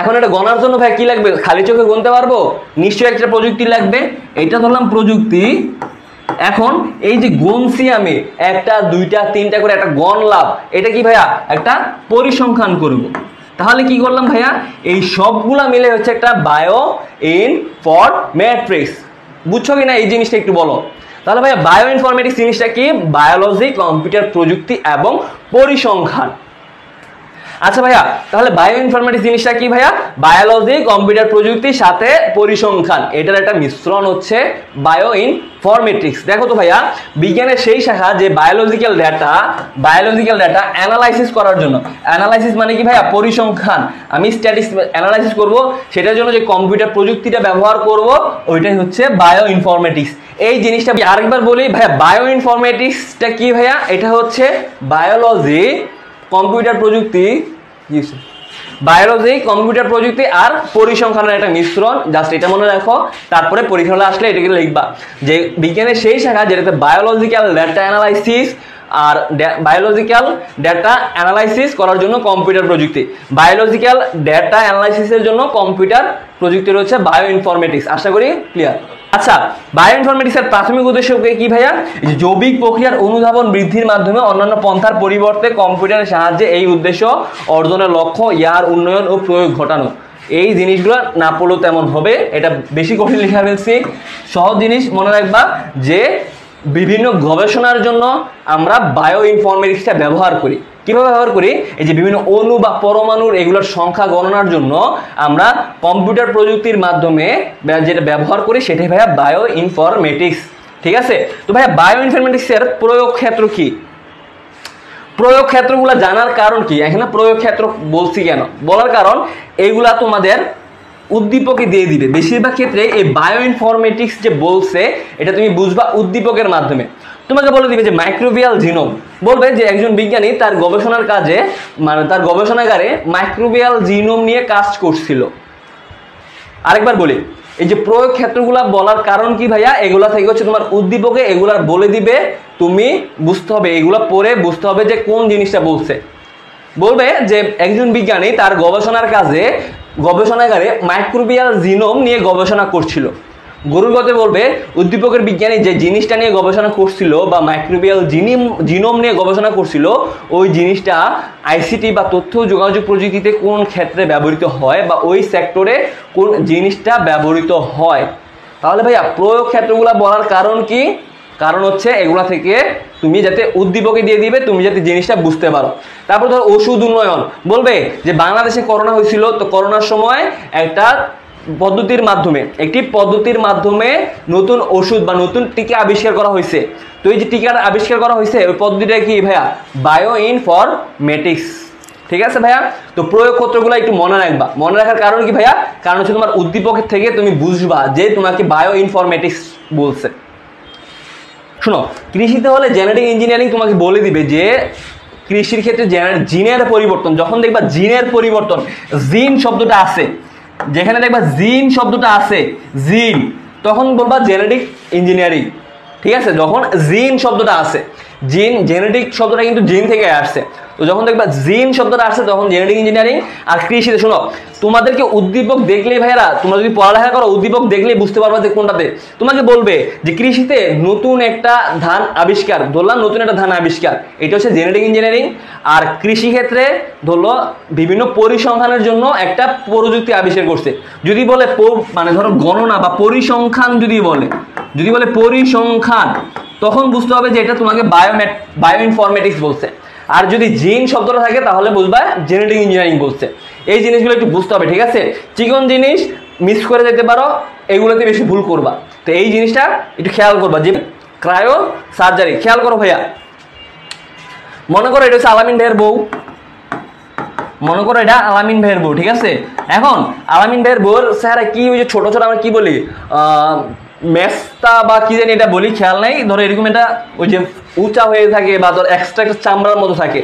এখন এটা গণার জন্য ভাই কি লাগবে? খালি চোখে গুনতে পারব? নিশ্চয়ই একটা প্রযুক্তি লাগবে। এটা ধরলাম প্রযুক্তি এখন এই যে গুনছি আমি, একটা, দুইটা, তিনটা করে একটা গণ লাভ, এটা কি ভাইয়া? একটা পরিসংখ্যান করব। তাহলে কি করলাম ভাইয়া? এই সবগুলা মিলে হচ্ছে একটা বায়ো ইন ফর ম্যাট্রিক্স। বুঝছ কি না এই জিনিসটা একটু বলো। তাহলে ভাইয়া, বায়ো ইনফরমেটিক্স জিনিসটা কি? বায়োলজি, কম্পিউটার প্রযুক্তি এবং পরিসংখ্যান। আচ্ছা ভাইয়া, তাহলে বায়ো ইনফরমেটিক্স জিনিসটা কি ভাইয়া? বায়োলজি কম্পিউটার প্রযুক্তির সাথে পরিসংখ্যান। এটার একটা মিশ্রণ হচ্ছে বায়ো ইনফরমেটিক্স দেখো তো ভাইয়া, বিজ্ঞানের সেই শাখা যে biological data biological data analysis করার জন্য। অ্যানালাইসিস মানে কি ভাইয়া? পরিসংখ্যান। আমি স্ট্যাটিস অ্যানালাইসিস করব, সেটার জন্য যে কম্পিউটার প্রযুক্তিটা ব্যবহার করব, ওইটাই হচ্ছে বায়ো ইনফরমেটিক্স এই জিনিসটা আরেকবার বলি, ভাইয়া বায়ো ইনফরমেটিক্সটা কি ভাইয়া? এটা হচ্ছে বায়োলজি কম্পিউটার প্রযুক্তি বায়োলজি কম্পিউটার প্রযুক্তি আর পরিসংখ্যানের একটা মিশ্রণ জাস্ট এটা মনে রাখো। তারপরে পরীক্ষা আসলে এটাকে লিখবা। যে বিজ্ঞানের সেই শাখা যেটাতে বায়োলজিক্যাল ডেটা অ্যানালাইসিস আর বায়োলজিক্যাল ডেটা অ্যানালাইসিস করার জন্য কম্পিউটার প্রযুক্তি। বায়োলজিক্যাল ডেটা অ্যানালাইসিসের জন্য কম্পিউটার প্রযুক্তি রয়েছে বায়ো ইনফরমেটিক্স আশা করি ক্লিয়ার আচ্ছা বায়ো ইনফরমেটিক্সের প্রাথমিক উদ্দেশ্য কি ভাইয়া? জৈবিক প্রক্রিয়ার অনুধাবন বৃদ্ধির মাধ্যমে অন্যান্য পন্থার পরিবর্তে কম্পিউটারের সাহায্যে এই উদ্দেশ্য অর্জনের লক্ষ্য, ইয়ার উন্নয়ন ও প্রয়োগ ঘটানো। এই জিনিসগুলো না পড়লেও তেমন হবে, এটা বেশি কঠিন লেখা ফেলছি। সহজ জিনিস মনে রাখবা যে বিভিন্ন গবেষণার জন্য আমরা বায়ো ইনফরমেটিক্সটা ব্যবহার করি। কীভাবে ব্যবহার করি? এই যে বিভিন্ন অণু বা পরমাণুর এগুলোর সংখ্যা গণনার জন্য আমরা কম্পিউটার প্রযুক্তির মাধ্যমে যেটা ব্যবহার করি সেটাই ভাইয়া বায়ো ইনফরমেটিক্স ঠিক আছে? তো ভাইয়া বায়ো ইনফরমেটিক্সের প্রয়োগ ক্ষেত্র কি? প্রয়োগ ক্ষেত্রগুলো জানার কারণ কি? এখানে প্রয়োগ ক্ষেত্র বলছি কেন? বলার কারণ এগুলা তোমাদের উদ্দীপকে দিয়ে দিবে। বেশিরভাগ ক্ষেত্রে এই বায়ো ইনফরমেটিক্স যে বলছে, এটা তুমি বুঝবা উদ্দীপকের মাধ্যমে। তোমাকে বলে দিবে যে মাইক্রোবিয়াল জিনোম বলবে যে একজন বিজ্ঞানী তার গবেষণার কাজে মানে তার গবেষণাগারে মাইক্রোবিয়াল জিনোম নিয়ে কাজ করছিল। আরেকবার বলি, এই যে প্রয়োগ ক্ষেত্রগুলা বলার কারণ কি ভাইয়া? এগুলা থেকে হচ্ছে তোমার উদ্দীপকে এগুলার বলে দিবে, তুমি বুঝতে হবে, এগুলা পড়ে বুঝতে হবে যে কোন জিনিসটা বলছে। বলবে যে একজন বিজ্ঞানী তার গবেষণার কাজে, গবেষণাগারে মাইক্রোবিয়াল জিনোম নিয়ে গবেষণা করছিল। গরুর গতে বলবে, উদ্দীপকের বিজ্ঞানী যে জিনিসটা নিয়ে গবেষণা করছিল বা মাইক্রোবিয়াল জিনিম জিনোম নিয়ে গবেষণা করছিল, ওই জিনিসটা আইসিটি বা তথ্য যোগাযোগ প্রযুক্তিতে কোন ক্ষেত্রে ব্যবহৃত হয় বা ওই সেক্টরে কোন জিনিসটা ব্যবহৃত হয়? তাহলে ভাইয়া, প্রয়োগ ক্ষেত্রগুলো বলার কারণ কি? কারণ হচ্ছে এগুলা থেকে তুমি যাতে উদ্দীপকে দিয়ে দিবে, তুমি যাতে জিনিসটা বুঝতে পারো। তারপর ধর ওষুধ উন্নয়ন। বলবে যে বাংলাদেশে করোনা হয়েছিল, তো করোনার সময় একটা পদ্ধতির মাধ্যমে, একটি পদ্ধতির মাধ্যমে নতুন ওষুধ বা নতুন টিকা আবিষ্কার করা হয়েছে। তো এই যে টিকাটা আবিষ্কার করা হয়েছে, ওই পদ্ধতিটা কি ভাইয়া? বায়ো ইনফরমেটিক্স ঠিক আছে ভাইয়া? তো প্রয়োগ ক্ষেত্রগুলো একটু মনে রাখবা। মনে রাখার কারণ কি ভাইয়া? কারণ হচ্ছে তোমার উদ্দীপকের থেকে তুমি বুঝবা যে তোমাকে বায়ো ইনফরমেটিক্স বলছে। শোনো, কৃষিতে হলে জেনেটিক ইঞ্জিনিয়ারিং তোমাকে বলে দিবে যে কৃষির ক্ষেত্রে জিনের পরিবর্তন, যখন দেখবা জিনের পরিবর্তন জিন শব্দটা আছে। যেখানে দেখবা জিন শব্দটা আছে, জিন, তখন বলবা জেনেটিক ইঞ্জিনিয়ারিং ঠিক আছে? যখন জিন শব্দটা আছে, জিন জেনেটিক শব্দটা কিন্তু জিন থেকে আসছে। তো যখন দেখবা জিন শব্দটা আসছে, তখন জেনেটিক ইঞ্জিনিয়ারিং আর কৃষিতে শোনো, তোমাদেরকে উদ্দীপক দেখলেই ভাইরা তোমরা যদি পড়ালেখা করো, উদ্দীপক দেখলেই বুঝতে পারবা যে কোনটাতে। তোমাকে বলবে যে কৃষিতে নতুন একটা ধান আবিষ্কার, ধরলাম নতুন একটা ধান আবিষ্কার। এটা হচ্ছে জেনেটিক ইঞ্জিনিয়ারিং আর কৃষি ক্ষেত্রে ধরলো বিভিন্ন পরিসংখ্যানের জন্য একটা প্রযুক্তি আবিষ্কার করছে। যদি বলে মানে ধরো গণনা বা পরিসংখ্যান যদি বলে যদি বলে পরিসংখ্যান, তখন বুঝতে হবে যে এটা তোমাকে বায়োমেট বায়ো ইনফরমেটিক্স বলছে। আর যদি জিন শব্দটা থাকে, তাহলে বুঝবা জেনেটিক ইঞ্জিনিয়ারিং বলছে। এই জিনিসগুলো একটু বুঝতে হবে, ঠিক আছে? চিকন জিনিস মিস করে যেতে পারো এগুলোতে বেশি ভুল করবা। তো এই জিনিসটা একটু খেয়াল করবা, যে ক্রায়ো সার্জারি খেয়াল করো ভাইয়া। মনে করো এটা হচ্ছে আলামিন ভাইয়ের বউ। মনে করো এটা আলামিন ভাইয়ের বউ, ঠিক আছে? এখন আলামিন ভাইয়ের বউর স্যার কি ওই যে ছোট ছোট আমরা কি বলি? মেস্তা বা কি জানি এটা বলি, খেয়াল নাই। ধরো এরকম এটা ওই যে উঁচা হয়ে থাকে বা ধর এক্সট্রা একটা চামড়ার মতো থাকে।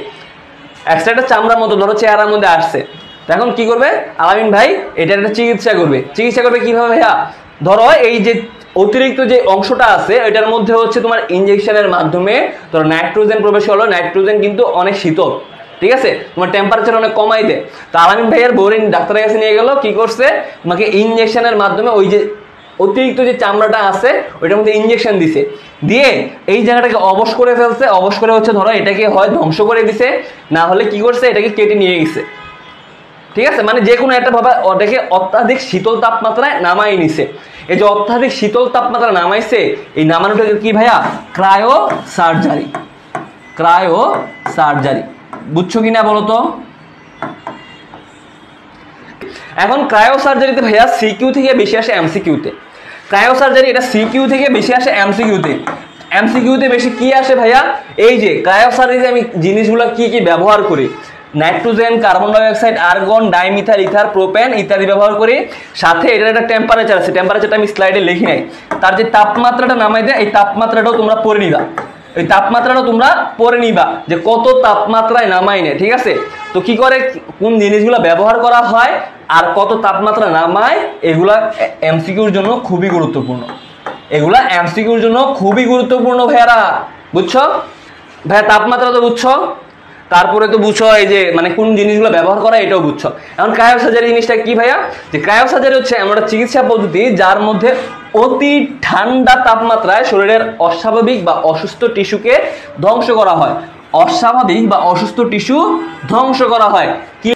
এক্সট্রা একটা চামড়ার মতো, ধরো চেহারার মধ্যে আসছে। এখন কি করবে? আলামিন ভাই এটা একটা চিকিৎসা করবে। চিকিৎসা করবে কীভাবে ভাইয়া? ধরো এই যে অতিরিক্ত যে অংশটা আছে, এটার মধ্যে হচ্ছে তোমার ইঞ্জেকশনের মাধ্যমে ধরো নাইট্রোজেন প্রবেশ হলো নাইট্রোজেন কিন্তু অনেক শীতল, ঠিক আছে? তোমার টেম্পারেচার অনেক কমাই দেয় তো আলামিন ভাইয়ের বোরিং ডাক্তারের কাছে নিয়ে গেল, কি করছে? তোমাকে ইঞ্জেকশনের মাধ্যমে ওই যে অতিরিক্ত যে চামড়াটা আছে, ওইটার মধ্যে ইঞ্জেকশন দিছে। দিয়ে এই জায়গাটাকে অবশ করে ফেলছে, অবশ করে হচ্ছে ধরো এটাকে হয় ধ্বংস করে দিছে, না হলে কি করছে, এটাকে কেটে নিয়ে গেছে। ঠিক আছে? মানে যে কোনো একটা ভাবে ওটাকে অত্যাধিক শীতল তাপমাত্রায় নামাই নিছে। এই যে অত্যাধিক শীতল তাপমাত্রা নামাইছে, এই নামানোটাকে কি ভাইয়া? ক্রায়ো সার্জারি ক্রায়ো সার্জারি বুঝছ কি না বলো তো? এখন ক্রায়ো সার্জারিতে ভাইয়া সিকিউ থেকে বেশি আসে এমসিকিউতে ক্রায়ো সার্জারি এটা সিকিউ থেকে বেশি আসে এমসিকিউতে এমসিকিউতে বেশি কি আসে ভাইয়া? এই যে ক্রায়ো সার্জারিতে আমি জিনিসগুলো কি কি ব্যবহার করি? Nitrogen, carbon dioxide, argon, dimethyl, ether, propane ইত্যাদি ব্যবহার করি। সাথে এটার একটা টেম্পারেচার আছে। টেম্পারেচারটা আমি স্লাইডে লিখি নাই। তার যে তাপমাত্রাটা নামাই দেয়, এই তাপমাত্রাটাও তোমরা পড়ে নিবা। ওই তাপমাত্রাটা তোমরা পরে নিবা যে কত তাপমাত্রায় নামাই নেয় ঠিক আছে? তো কি করে কোন জিনিসগুলো ব্যবহার করা হয় আর কত তাপমাত্রা নামায়, এগুলা এমসিকিউর জন্য খুবই গুরুত্বপূর্ণ। এগুলা এমসিকিউর জন্য খুবই গুরুত্বপূর্ণ ভাইয়ারা বুঝছ? ভাইয়া তাপমাত্রা তো বুঝছ? তারপরে তো বুঝছ এই যে মানে কোন জিনিসগুলো ব্যবহার করা এটাও বুঝছ। এখন ক্রায়ো সার্জারি জিনিসটা কি ভাইয়া? যে ক্রায়ো সার্জারি হচ্ছে এমন একটা চিকিৎসা পদ্ধতি যার মধ্যে অতি ঠান্ডা তাপমাত্রায় শরীরের অস্বাভাবিক বা অসুস্থ টিস্যুকে ধ্বংস করা হয়। অস্বাভাবিক বা অসুস্থ টিস্যু ধ্বংস করা হয়। কি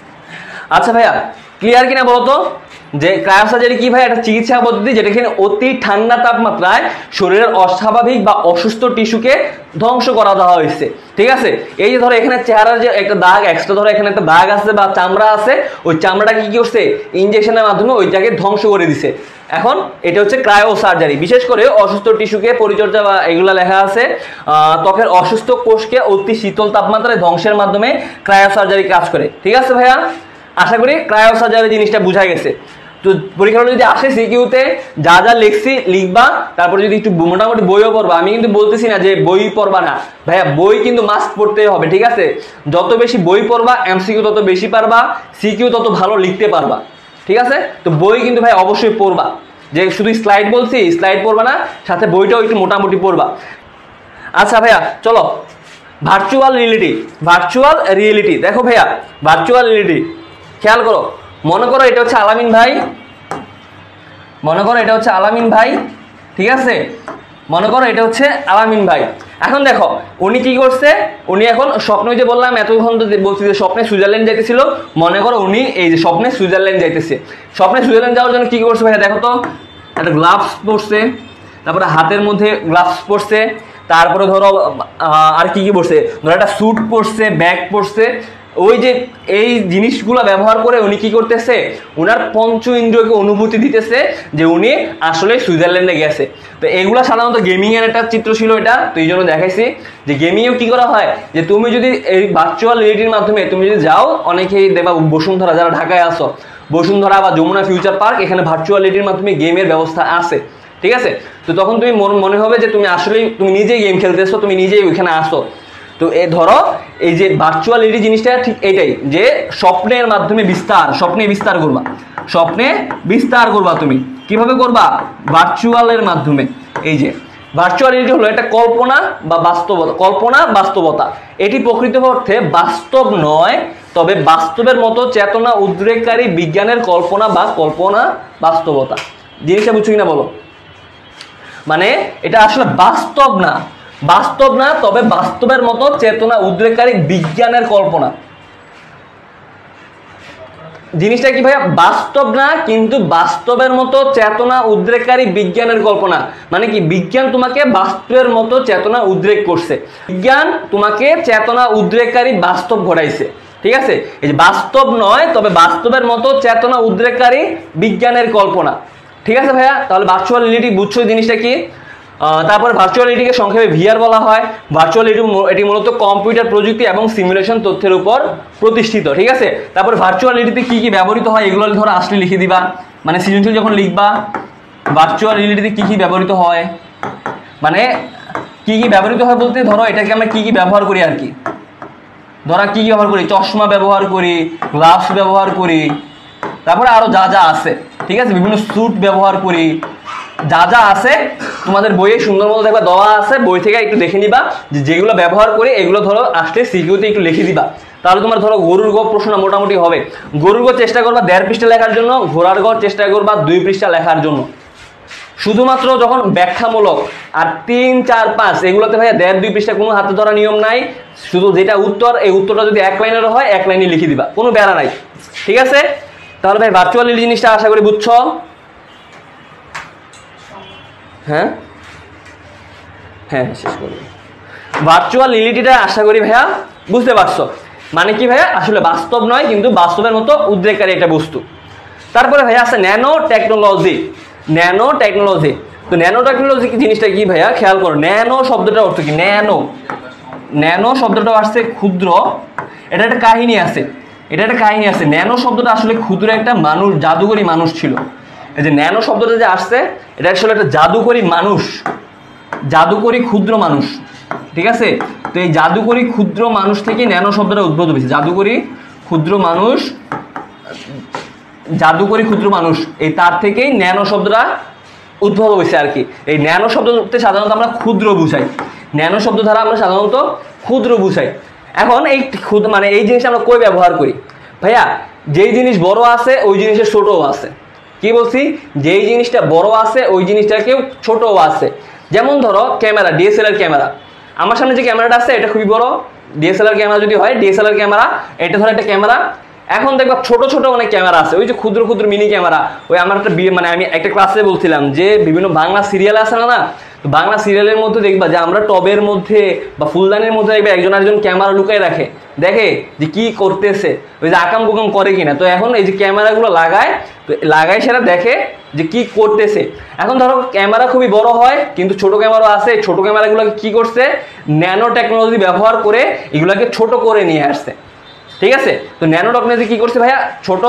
আচ্ছা ভাইয়া ক্লিয়ার কিনা বলতো যে ক্রায়োসার্জারি কি ভাই? একটা চিকিৎসা পদ্ধতি যেটা এখানে অতি ঠান্ডা তাপমাত্রায় শরীরের অস্বাভাবিক বা অসুস্থ টিস্যুকে ধ্বংস করা দেওয়া হয়েছে। ঠিক আছে? এই যে ধরো এখানে চেহারার যে একটা দাগ এক্সট্রা ধরো এখানে একটা দাগ আছে বা চামড়া আছে, ওই চামড়াটাকে কি করছে? ইনজেকশনের মাধ্যমে ওইটাকে ধ্বংস করে দিছে। এখন এটা হচ্ছে ক্রায়ো সার্জারি বিশেষ করে অসুস্থ টিস্যুকে পরিচর্যা বা এগুলো লেখা আছে ত্বকের অসুস্থ কোষকে অতি শীতল তাপমাত্রায় ধ্বংসের মাধ্যমে ক্রায়ো সার্জারি কাজ করে। ঠিক আছে ভাইয়া? আশা করি ক্রায়ো সার্জারি জিনিসটা বোঝা গেছে। তো পরীক্ষা যদি আসে সিকিউতে যা যা লিখছি লিখবা, তারপরে যদি একটু মোটামুটি বইও পড়বা, আমি কিন্তু বলতেছি না যে বই পড়বা না। ভাইয়া, বই কিন্তু মাস্ট পড়তে হবে, ঠিক আছে? যত বেশি বই পড়বা এমসিকিউ তত বেশি পারবা সিকিউ তত ভালো লিখতে পারবা, ঠিক আছে? তো বই কিন্তু ভাই অবশ্যই পড়বা। যে শুধু স্লাইড বলছি স্লাইড পড়বা না, সাথে বইটাও একটু মোটামুটি পড়বা। আচ্ছা ভাইয়া, চলো। ভার্চুয়াল রিয়েলিটি ভার্চুয়াল রিয়েলিটি দেখো ভাইয়া ভার্চুয়াল রিয়েলিটি খেয়াল করো। মনে করো এটা হচ্ছে আলামিন ভাই। মনে করো এটা হচ্ছে আলামিন ভাই, ঠিক আছে? মনে করো এটা হচ্ছে আলামিন ভাই। এখন দেখো, উনি কি করছে? উনি এখন স্বপ্নে যে বললাম, এতক্ষণ তো বলছি যে স্বপ্নে সুইজারল্যান্ড যাইতেছিল। মনে করো উনি এই যে স্বপ্নে সুইজারল্যান্ড যাইতেছে। স্বপ্নে সুইজারল্যান্ড যাওয়ার জন্য কি করছে ভাই দেখো তো। একটা গ্লাভস পরছে, তারপরে হাতের মধ্যে গ্লাভস পরছে, তারপরে ধরো আর কি কি পরছে? ধরো একটা স্যুট পরছে ব্যাগ পরছে ওই যে এই জিনিসগুলো ব্যবহার করে উনি কি করতেছে? ওনার পঞ্চ ইন্দ্রিয়কে অনুভূতি দিতেছে যে উনি আসলে সুইজারল্যান্ডে গেছে। তো এগুলো সাধারণত গেমিং এর একটা চিত্র ছিল এটা, তো এই জন্য দেখাইছি যে গেমিংয়েও কি করা হয়? যে তুমি যদি এই ভার্চুয়াল রিয়েলিটির মাধ্যমে তুমি যদি যাও, অনেকেই দেখবা বসুন্ধরা, যারা ঢাকায় আসো বসুন্ধরা বা যমুনা ফিউচার পার্ক এখানে ভার্চুয়াল রিয়েলিটির মাধ্যমে গেমের ব্যবস্থা আছে। ঠিক আছে? তো তখন তুমি মনে হবে যে তুমি আসলেই, তুমি নিজেই গেম খেলতেছো, তুমি নিজেই ওইখানে আসো তো এ ধরো, এই যে ভার্চুয়াল রিয়েলিটি জিনিসটা ঠিক এটাই, যে স্বপ্নের মাধ্যমে বিস্তার, স্বপ্নে বিস্তার করবা। স্বপ্নে বিস্তার করবা তুমি। কীভাবে করবা? ভার্চুয়ালের মাধ্যমে। এই যে ভার্চুয়াল রিয়েলিটি হলো একটা কল্পনা বা বাস্তবতা, কল্পনা, বাস্তবতা। এটি প্রকৃত অর্থে বাস্তব নয়, তবে বাস্তবের মতো চেতনা উদ্রেককারী বিজ্ঞানের কল্পনা বা কল্পনা বাস্তবতা। জিনিসটা বুঝছ কিনা বলো? মানে এটা আসলে বাস্তব না। বাস্তব না, তবে বাস্তবের মতো চেতনা, উদ্রেককারী বিজ্ঞানের কল্পনা। জিনিসটা কি ভাইয়া? বাস্তব না, কিন্তু বাস্তবের মতো চেতনা, উদ্রেককারী বিজ্ঞানের কল্পনা। মানে কি, বিজ্ঞান তোমাকে বাস্তবের মতো চেতনা উদ্রেক করছে। বিজ্ঞান তোমাকে চেতনা উদ্রেককারী বাস্তব ঘটাইছে। ঠিক আছে? এই যে বাস্তব নয়, তবে বাস্তবের মতো চেতনা উদ্রেককারী বিজ্ঞানের কল্পনা। ঠিক আছে ভাইয়া? তাহলে ভার্চুয়াল রিয়েলিটি বুঝছ জিনিসটা কি? তারপর ভার্চুয়াল রিয়েলিটিকে সংক্ষেপে ভিআর বলা হয়। ভার্চুয়াল রিয়েলিটি এটি মূলত কম্পিউটার প্রযুক্তি এবং সিমুলেশন তথ্যের উপর প্রতিষ্ঠিত, ঠিক আছে? তারপর ভার্চুয়াল রিয়েলিটিতে কী কী ব্যবহৃত হয়, এগুলো ধরো আসলে লিখে দিবা। মানে সৃজনশীল যখন লিখবা ভার্চুয়াল রিয়েলিটিতে কী কী ব্যবহৃত হয়? মানে কি কি ব্যবহৃত হয় বলতে ধরো এটাকে আমরা কী কী ব্যবহার করি আর কি। ধরা কী কী ব্যবহার করি? চশমা ব্যবহার করি গ্লাভস ব্যবহার করি, তারপরে আরও যা যা আছে, ঠিক আছে? বিভিন্ন স্যুট ব্যবহার করি যা যা আছে, তোমাদের বইয়ে সুন্দর মতো দেখবা, দেওয়া আছে, বই থেকে একটু দেখে নিবা, যে যেগুলো ব্যবহার করে এগুলো ধরো আসলে সিকিউতে একটু লিখে দিবা। তাহলে তোমার ধরো গরুর গো প্রশ্ন মোটামুটি হবে। গরুর গো চেষ্টা করবা দেড় পৃষ্ঠা লেখার জন্য, ঘোড়ার গড় চেষ্টা করবা দুই পৃষ্ঠা লেখার জন্য। শুধুমাত্র যখন ব্যাখ্যামূলক আর তিন, চার, পাঁচ, এগুলোতে ভাইয়া দেড়, দুই পৃষ্ঠা কোনো হাতে ধরা নিয়ম নাই। শুধু যেটা উত্তর, এই উত্তরটা যদি এক লাইনের হয়, এক লাইনে লিখে দিবা। কোনো বেড়া নাই। ঠিক আছে? তাহলে ভাই ভার্চুয়াল জিনিসটা আশা করি বুঝছ। হ্যাঁ? হ্যাঁ শেষ করি ভার্চুয়াল রিয়েলিটিটা আশা করি ভাইয়া, বুঝতে পারছ? মানে কি ভাইয়া? আসলে বাস্তব নয়, কিন্তু বাস্তবের মতো উদ্রেককারী একটা বস্তু। তারপরে ভাইয়া আছে ন্যানো টেকনোলজি। Nano technology. তো ন্যানো টেকনোলজি জিনিসটা কি ভাইয়া? খেয়াল করো, ন্যানো শব্দটার অর্থ কি? ন্যানো। ন্যানো শব্দটা আসছে ক্ষুদ্র। এটা একটা কাহিনী আছে। এটা একটা কাহিনী আছে। ন্যানো শব্দটা আসলে ক্ষুদ্র একটা মানুষ, জাদুকরী মানুষ ছিল। এই যে ন্যানো শব্দটা যে আসছে, এটা আসলে একটা জাদুকরী মানুষ। জাদুকরী ক্ষুদ্র মানুষ। ঠিক আছে? তো এই জাদুকরী ক্ষুদ্র মানুষ থেকে ন্যানো শব্দটা উদ্ভূত হয়েছে। জাদুকরী ক্ষুদ্র মানুষ, জাদুকরী ক্ষুদ্র মানুষ, এই তার থেকেই ন্যানো শব্দটা উদ্ভব হয়েছে আর কি। এই ন্যানো শব্দতে সাধারণত আমরা ক্ষুদ্র বুঝাই। ন্যানো শব্দ দ্বারা আমরা সাধারণত ক্ষুদ্র বুঝাই। এখন এই ক্ষুদ্র মানে এই জিনিস আমরা কই ব্যবহার করি? ভাইয়া, যেই জিনিস বড় আছে, ওই জিনিসের ছোটও আছে। কি বলছি? যেই জিনিসটা বড় আছে, ওই জিনিসটাকেও ছোটও আছে। যেমন ধরো, ক্যামেরা ডিএসএলআর ক্যামেরা। আমার সামনে যে ক্যামেরাটা আছে, এটা খুবই বড়। ডিএসএলআর ক্যামেরা যদি হয় ডিএসএলআর ক্যামেরা, এটা ধরো একটা ক্যামেরা। এখন দেখবা ছোট ছোট অনেক ক্যামেরা আছে। ওই যে ক্ষুদ্র ক্ষুদ্র মিনি ক্যামেরা। ওই আমার একটা মানে আমি একটা ক্লাসে বলছিলাম যে, বিভিন্ন বাংলা সিরিয়াল আছে না না? তো বাংলা সিরিয়ালের মধ্যে দেখবা যে, আমরা টবের মধ্যে বা ফুলদানির মধ্যে দেখবে একজন একজন ক্যামেরা লুকায় রাখে। দেখে যে কি করতেছে? ওই যে আকাম কুকাম করে কিনা। তো এখন এই যে ক্যামেরাগুলো লাগায় তো লাগায় সেটা দেখে যে কি করতেছে। এখন ধরো ক্যামেরা খুবই বড় হয়, কিন্তু ছোট ক্যামেরা আছে, ছোট ক্যামেরাগুলোকে কি করছে? ন্যানো টেকনোলজি ব্যবহার করে এগুলোকে ছোট করে নিয়ে আসছে। ঠিক আছে? তো ন্যানো টেকনোলজি কি করছে ভাইয়া? ছোট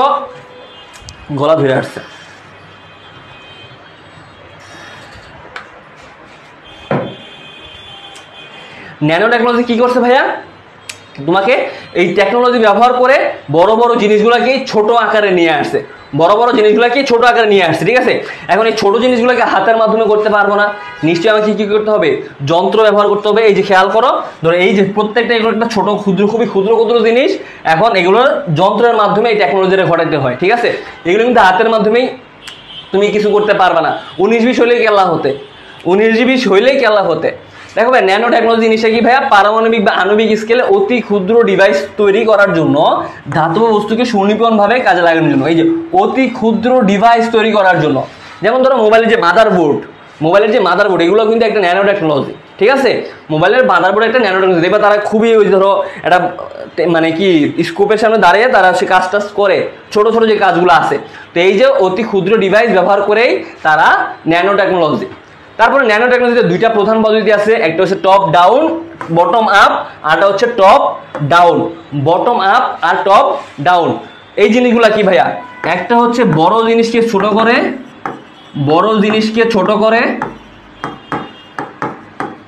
গলা ধরে আসছে। ন্যানো টেকনোলজি কি করছে ভাইয়া? তোমাকে এই টেকনোলজি ব্যবহার করে বড় বড় জিনিসগুলোকে ছোট আকারে নিয়ে আসছে। বড় বড় জিনিসগুলোকে ছোট আকারে নিয়ে আসছে, ঠিক আছে? এখন এই ছোট জিনিসগুলোকে হাতের মাধ্যমে করতে পারব না। নিশ্চয়ই আমাকে কি করতে হবে? যন্ত্র ব্যবহার করতে হবে। এই যে খেয়াল করো, ধরো এই যে প্রত্যেকটা এগুলো একটা ছোট, ক্ষুদ্র, খুবই ক্ষুদ্র ক্ষুদ্র জিনিস, এখন এগুলোর যন্ত্রের মাধ্যমে এই টেকনোলজিটা ঘটাতে হয়, ঠিক আছে? এগুলো কিন্তু হাতের মাধ্যমেই তুমি কিছু করতে পারবে না। উনিশ বিশ হলেই কেলা হতে? উনিশ বিশ হইলেই কেলা হতে? দেখো ভাই ন্যানো টেকনোলজি জিনিসটা কি ভাইয়া? পারমাণবিক বা আণবিক স্কেলে অতি ক্ষুদ্র ডিভাইস তৈরি করার জন্য ধাতব বস্তুকে সুনিপুণভাবে কাজে লাগানোর জন্য। এই যে, অতি ক্ষুদ্র ডিভাইস তৈরি করার জন্য। যেমন ধরো মোবাইলের যে মাদার বোর্ড মোবাইলের যে মাদারবোর্ড এগুলো কিন্তু একটা ন্যানো টেকনোলজি ঠিক আছে? মোবাইলের মাদারবোর্ড একটা ন্যানো টেকনোলজি এবার তারা খুবই ওই ধরো একটা মানে কি স্কোপের সামনে দাঁড়িয়ে তারা সে কাজ টাজ করে, ছোট ছোট যে কাজগুলো আছে। তো এই যে অতি ক্ষুদ্র ডিভাইস ব্যবহার করেই তারা ন্যানো টেকনোলজি তারপরে ন্যানো টেকনোলজিতে দুইটা প্রধান পদ্ধতি আছে। একটা হচ্ছে টপ ডাউন বটম আপ আরটা হচ্ছে টপ ডাউন বটম আপ আর টপ ডাউন এই জিনিসগুলা কি ভাইয়া? একটা হচ্ছে বড় জিনিসকে ছোট করে, বড় জিনিসকে ছোট করে,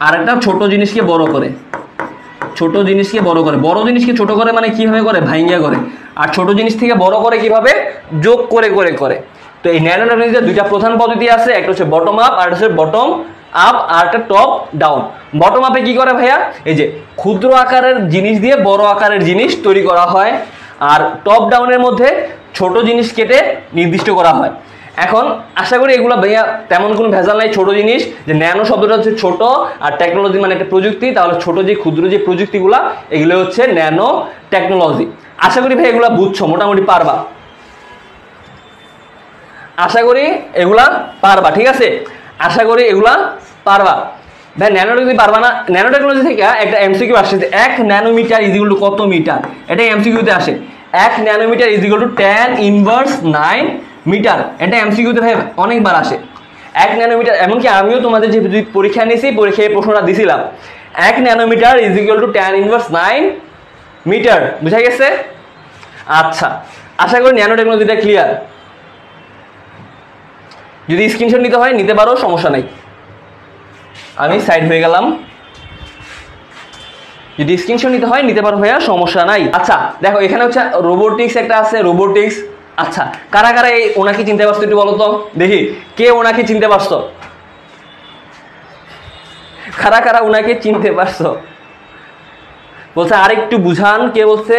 আর একটা ছোট জিনিসকে বড় করে। ছোট জিনিসকে বড় করে। বড় জিনিসকে ছোট করে মানে কীভাবে করে? ভাইঙ্গা করে। আর ছোট জিনিস থেকে বড় করে কীভাবে? যোগ করে করে করে। তো এই ন্যানো টেকনোলজিতে দুইটা প্রধান পদ্ধতি আছে, একটা হচ্ছে বটম আপ আর হচ্ছে বটম আপ আর একটা টপ ডাউন বটম আপে কি করে ভাইয়া? এই যে ক্ষুদ্র আকারের জিনিস দিয়ে বড় আকারের জিনিস তৈরি করা হয় আর টপ ডাউনের মধ্যে ছোট জিনিস কেটে নির্দিষ্ট করা হয়। এখন আশা করি এগুলো ভাইয়া তেমন কোনো ভেজাল নাই, ছোট জিনিস। যে ন্যানো শব্দটা হচ্ছে ছোট আর টেকনোলজি মানে একটা প্রযুক্তি, তাহলে ছোট যে ক্ষুদ্র যে প্রযুক্তিগুলো, এগুলো হচ্ছে ন্যানো টেকনোলজি আশা করি ভাই এগুলো বুঝছ, মোটামুটি পারবা। আশা করি এগুলা পারবা, ঠিক আছে? আশা করি এগুলা পারবা। ভাই ন্যানো টেকনোলজি পারবা না? ন্যানো টেকনোলজি থেকে একটা এমসিকিউ আসছে এক ন্যানোমিটার ইজিকুল টু কত মিটার এটা এমসিকিউতে আসে। এক nanometre equal to ten inverse nine metre এটা এমসিকিউতে ভাই অনেকবার আসে। এক ন্যানোমিটার এমনকি আমিও তোমাদের যে পরীক্ষা নিয়েছি, পরীক্ষায় এই প্রশ্নটা দিছিলাম। এক nanometre is equal to ten inverse nine metre বুঝা গেছে? আচ্ছা। আশা করি ন্যানো টেকনোলজিটা ক্লিয়ার যদি স্ক্রিনশট নিতে হয়, নিতে পারো, সমস্যা নাই। আমি সাইড হয়ে গেলাম। যদি স্ক্রিনশট নিতে হয়, নিতে পারো ভাইয়া, সমস্যা নাই। আচ্ছা দেখো, এখানে হচ্ছে রোবোটিক্স একটা আছে রোবোটিক্স আচ্ছা কারা কারা এই ওনাকে চিনতে পারছ একটু বলো তো? দেখি, কে ওনাকে চিনতে পারছ? কারা কারা ওনাকে চিনতে পারছ? বলছে, আরেকটু বুঝান, কে বলছে?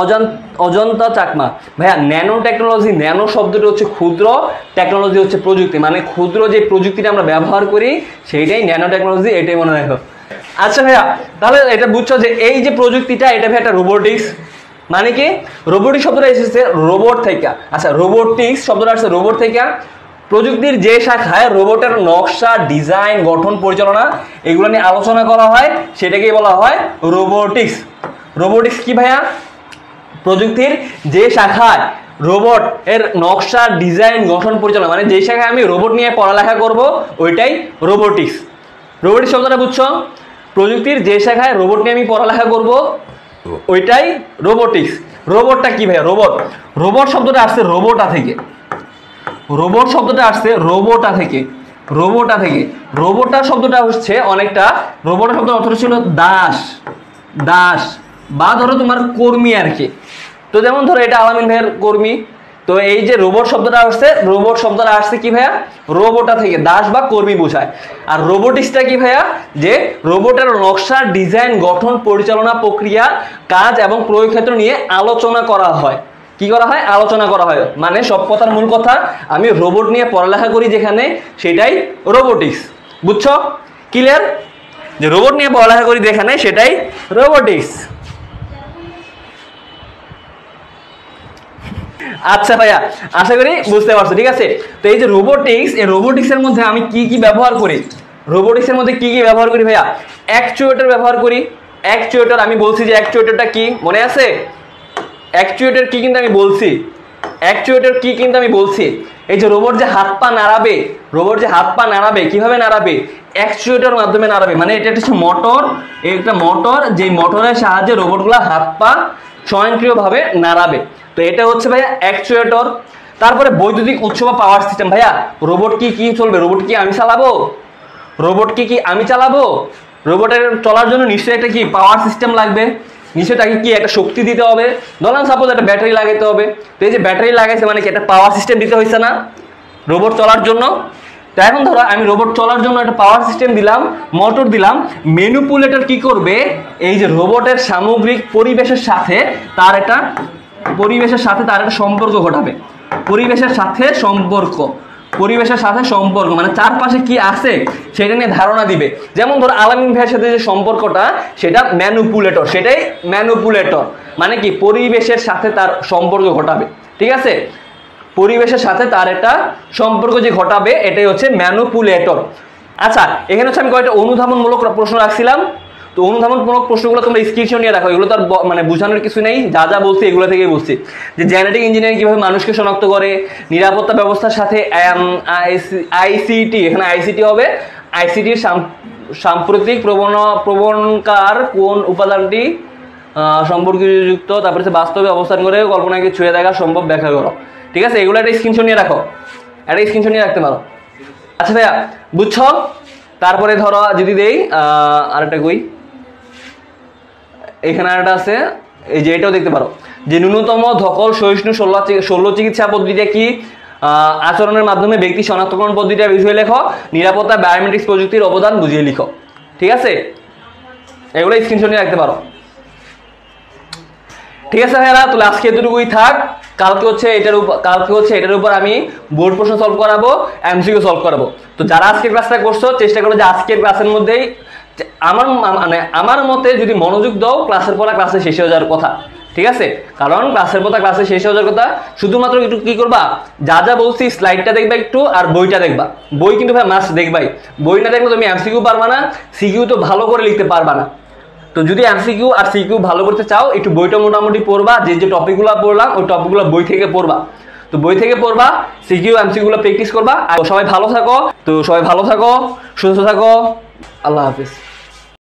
অজান অজন্তা চাকমা। ভাইয়া, ন্যানো টেকনোলজি ন্যানো শব্দটি হচ্ছে ক্ষুদ্র টেকনোলজি হচ্ছে প্রযুক্তি। মানে ক্ষুদ্র যে প্রযুক্তিটা আমরা ব্যবহার করি, সেইটাই ন্যানো টেকনোলজি এটাই মনে রাখো আচ্ছা ভাইয়া, তাহলে এটা বুঝছ যে এই যে প্রযুক্তিটা, এটা ভাই একটা রোবোটিক্স মানে কি? রোবোটিক শব্দটা এসেছে রোবট থেকে আচ্ছা রোবোটিক্স শব্দটা আসছে রোবট থেকে প্রযুক্তির যে শাখায় রোবটের নকশা ডিজাইন গঠন, পরিচালনা, এগুলো নিয়ে আলোচনা করা হয়, সেটাকেই বলা হয় রোবোটিক্স রোবোটিক্স কি ভাইয়া? প্রযুক্তির যে শাখায় রোবট এর নকশা ডিজাইন গঠন পরিচালনা মানে যে শাখায় আমি রোবট নিয়ে পড়ালেখা করব, ওইটাই রোবোটিক্স রোবোটিক্স শব্দটা বুঝছ? প্রযুক্তির যে শাখায় রোবট নিয়ে আমি পড়ালেখা করব, ওইটাই রোবোটিক্স রোবটটা কি ভাইয়া? রোবট রোবট শব্দটা আসছে রোবোটা থেকে। রোবট শব্দটা আসছে রোবোটা থেকে। রোবোটা থেকে। রোবোটা শব্দটা হচ্ছে অনেকটা রোবোটা শব্দ অর্থ ছিল দাস। দাস। বা ধরো তোমার কর্মী আর কি। তো যেমন ধরো এটা আলামিন ভাইয়ের কর্মী, তো এই যে রোবট শব্দটা আসছে রোবট শব্দটা আসছে কি ভাইয়া? রোবোটা থেকে, দাস বা কর্মী বোঝায়। আর রোবোটিক্সটা কি ভাইয়া? যে রোবটের নকশা ডিজাইন গঠন, পরিচালনা প্রক্রিয়া, কাজ এবং প্রয়োগ ক্ষেত্র নিয়ে আলোচনা করা হয়। কি করা হয়? আলোচনা করা হয়। মানে সব কথার মূল কথা, আমি রোবট নিয়ে পড়ালেখা করি যেখানে, সেটাই রোবোটিক্স বুঝছ? ক্লিয়ার যে রোবট নিয়ে পড়ালেখা করি যেখানে, সেটাই রোবোটিক্স আচ্ছা ভাইয়া, আশা করি বুঝতে পারছ, ঠিক আছে? তো এই যে রোবোটিক্স এই রোবোটিক্সের মধ্যে আমি কি কি ব্যবহার করি? রোবোটিক্সের মধ্যে কি কি ব্যবহার করি ভাইয়া? অ্যাকচুয়েটর ব্যবহার করি। অ্যাকচুয়েটর আমি বলছি যে অ্যাকচুয়েটরটা কি? মনে আছে? অ্যাকচুয়েটর কি কিন্তু আমি বলছি? অ্যাকচুয়েটর কি কিন্তু আমি বলছি? এই যে রোবট যে হাত পা নাড়াবে রোবট যে হাত পা নাড়াবে, কীভাবে নাড়াবে? অ্যাকচুয়েটর মাধ্যমে নাড়াবে। মানে এটা হচ্ছে মোটর একটা মোটর যে মোটরের সাহায্যে রোবটগুলো হাত পা স্বয়ংক্রিয়ভাবে নাড়াবে। তো এটা হচ্ছে ভাইয়া অ্যাকচুয়েটর তারপরে বৈদ্যুতিক উৎস বা পাওয়ার সিস্টেম ভাইয়া রোবট কি কি চলবে? রোবট কি আমি চালাবো? রোবট কি কি আমি চালাবো? রোবটের চলার জন্য নিশ্চয়ই একটা কি পাওয়ার সিস্টেম লাগবে। নিশ্চয়ই তাকে কি একটা শক্তি দিতে হবে? ধরলাম সাপোজ একটা ব্যাটারি লাগাতে হবে। তো এই যে ব্যাটারি লাগাইছে মানে কি একটা পাওয়ার সিস্টেম দিতে হয়েছে না রোবট চলার জন্য? তো এখন ধরো আমি রোবট চলার জন্য একটা পাওয়ার সিস্টেম দিলাম মোটর দিলাম। মেনুপুলেটর কি করবে? এই যে রোবটের সামগ্রিক পরিবেশের সাথে তার একটা পরিবেশের সাথে তার একটা সম্পর্ক ঘটাবে। পরিবেশের সাথে সম্পর্ক। পরিবেশের সাথে সম্পর্ক। মানে চারপাশে কি আছে, সেটা নিয়ে ধারণা দিবে। যেমন ধরো আলামিন ভাইয়ের সাথে যে সম্পর্কটা, সেটা ম্যানুপুলেটর, সেটাই ম্যানুপুলেটর। মানে কি? পরিবেশের সাথে তার সম্পর্ক ঘটাবে। ঠিক আছে? পরিবেশের সাথে তার একটা সম্পর্ক যে ঘটাবে, এটাই হচ্ছে ম্যানুপুলেটর। আচ্ছা এখানে হচ্ছে আমি কয়েকটা অনুধাবনমূলক প্রশ্ন রাখছিলাম। তো অনুধাবনমূলক প্রশ্নগুলো তোমরা স্ক্রিনশট নিয়ে রাখো এগুলো তো আর মানে বোঝানোর কিছু নেই, যা যা বলছি এগুলো থেকেই বলছি। যে জেনেটিক ইঞ্জিনিয়ারিং কীভাবে মানুষকে শনাক্ত করে, নিরাপত্তা ব্যবস্থার সাথে আইসিটি এখানে আইসিটি হবে আইসিটির সাম্প্রতিক প্রবণ প্রবণকার কোন উপাদানটি সম্পর্কযুক্ত, তারপরে বাস্তবে অবস্থান করে কল্পনাকে ছুঁয়ে দেখা সম্ভব, ব্যাখ্যা করো। ঠিক আছে? এগুলো একটা স্ক্রিনশট নিয়ে রাখো। একটা স্ক্রিনশট নিয়ে রাখতে পারো। আচ্ছা ভাইয়া, বুঝছ? তারপরে ধরো, যদি দেই আরেকটা কই? এখানে আরেকটা আছে, এই যে এটাও দেখতে পারো। যে ন্যূনতম ধকল সহিষ্ণু শল্য শল্য চিকিৎসা পদ্ধতিটা কি আচরণের মাধ্যমে ব্যক্তি শনাক্তকরণ পদ্ধতিটা বিষয়ে লেখো, নিরাপত্তা বায়োমেট্রিক্স প্রযুক্তির অবদান বুঝিয়ে লিখো। ঠিক আছে? এগুলো স্ক্রিনশট নিয়ে রাখতে পারো। ঠিক আছে ভাইয়ারা, তাহলে আজকে এতটুকুই থাক। কালকে হচ্ছে এটার উপর কালকে হচ্ছে এটার উপর আমি বোর্ড প্রশ্ন সলভ করাবো এমসিকিউ সলভ করাবো। তো যারা আজকের ক্লাসটা করছ, চেষ্টা করো যে আজকের ক্লাসের মধ্যেই আমার মানে আমার মতে যদি মনোযোগ দাও ক্লাসের পড়া ক্লাসে শেষ হয়ে যাওয়ার কথা, ঠিক আছে? কারণ ক্লাসের পড়া ক্লাসে শেষ হয়ে যাওয়ার কথা, শুধুমাত্র একটু কি করবা? যা যা বলছি স্লাইডটা দেখবা একটু আর বইটা দেখবা। বই কিন্তু ভাই মাস্ট দেখবাই। বই না দেখলে তুমি এমসিকিউ পারবা না সিকিউ তো ভালো করে লিখতে পারবা না। তো যদি এমসিকিউ আর সিকিউ ভালো করতে চাও, একটু বইটা মোটামুটি পড়বা, যে যে টপিকগুলো পড়লাম, ওই টপিকগুলো বই থেকে পড়বা। তো বই থেকে পড়বা সিকিউ এমসিকিউগুলো প্র্যাকটিস করবা। আর সবাই ভালো থাকো। তো সবাই ভালো থাকো, সুস্থ থাকো। আল্লাহ হাফিজ।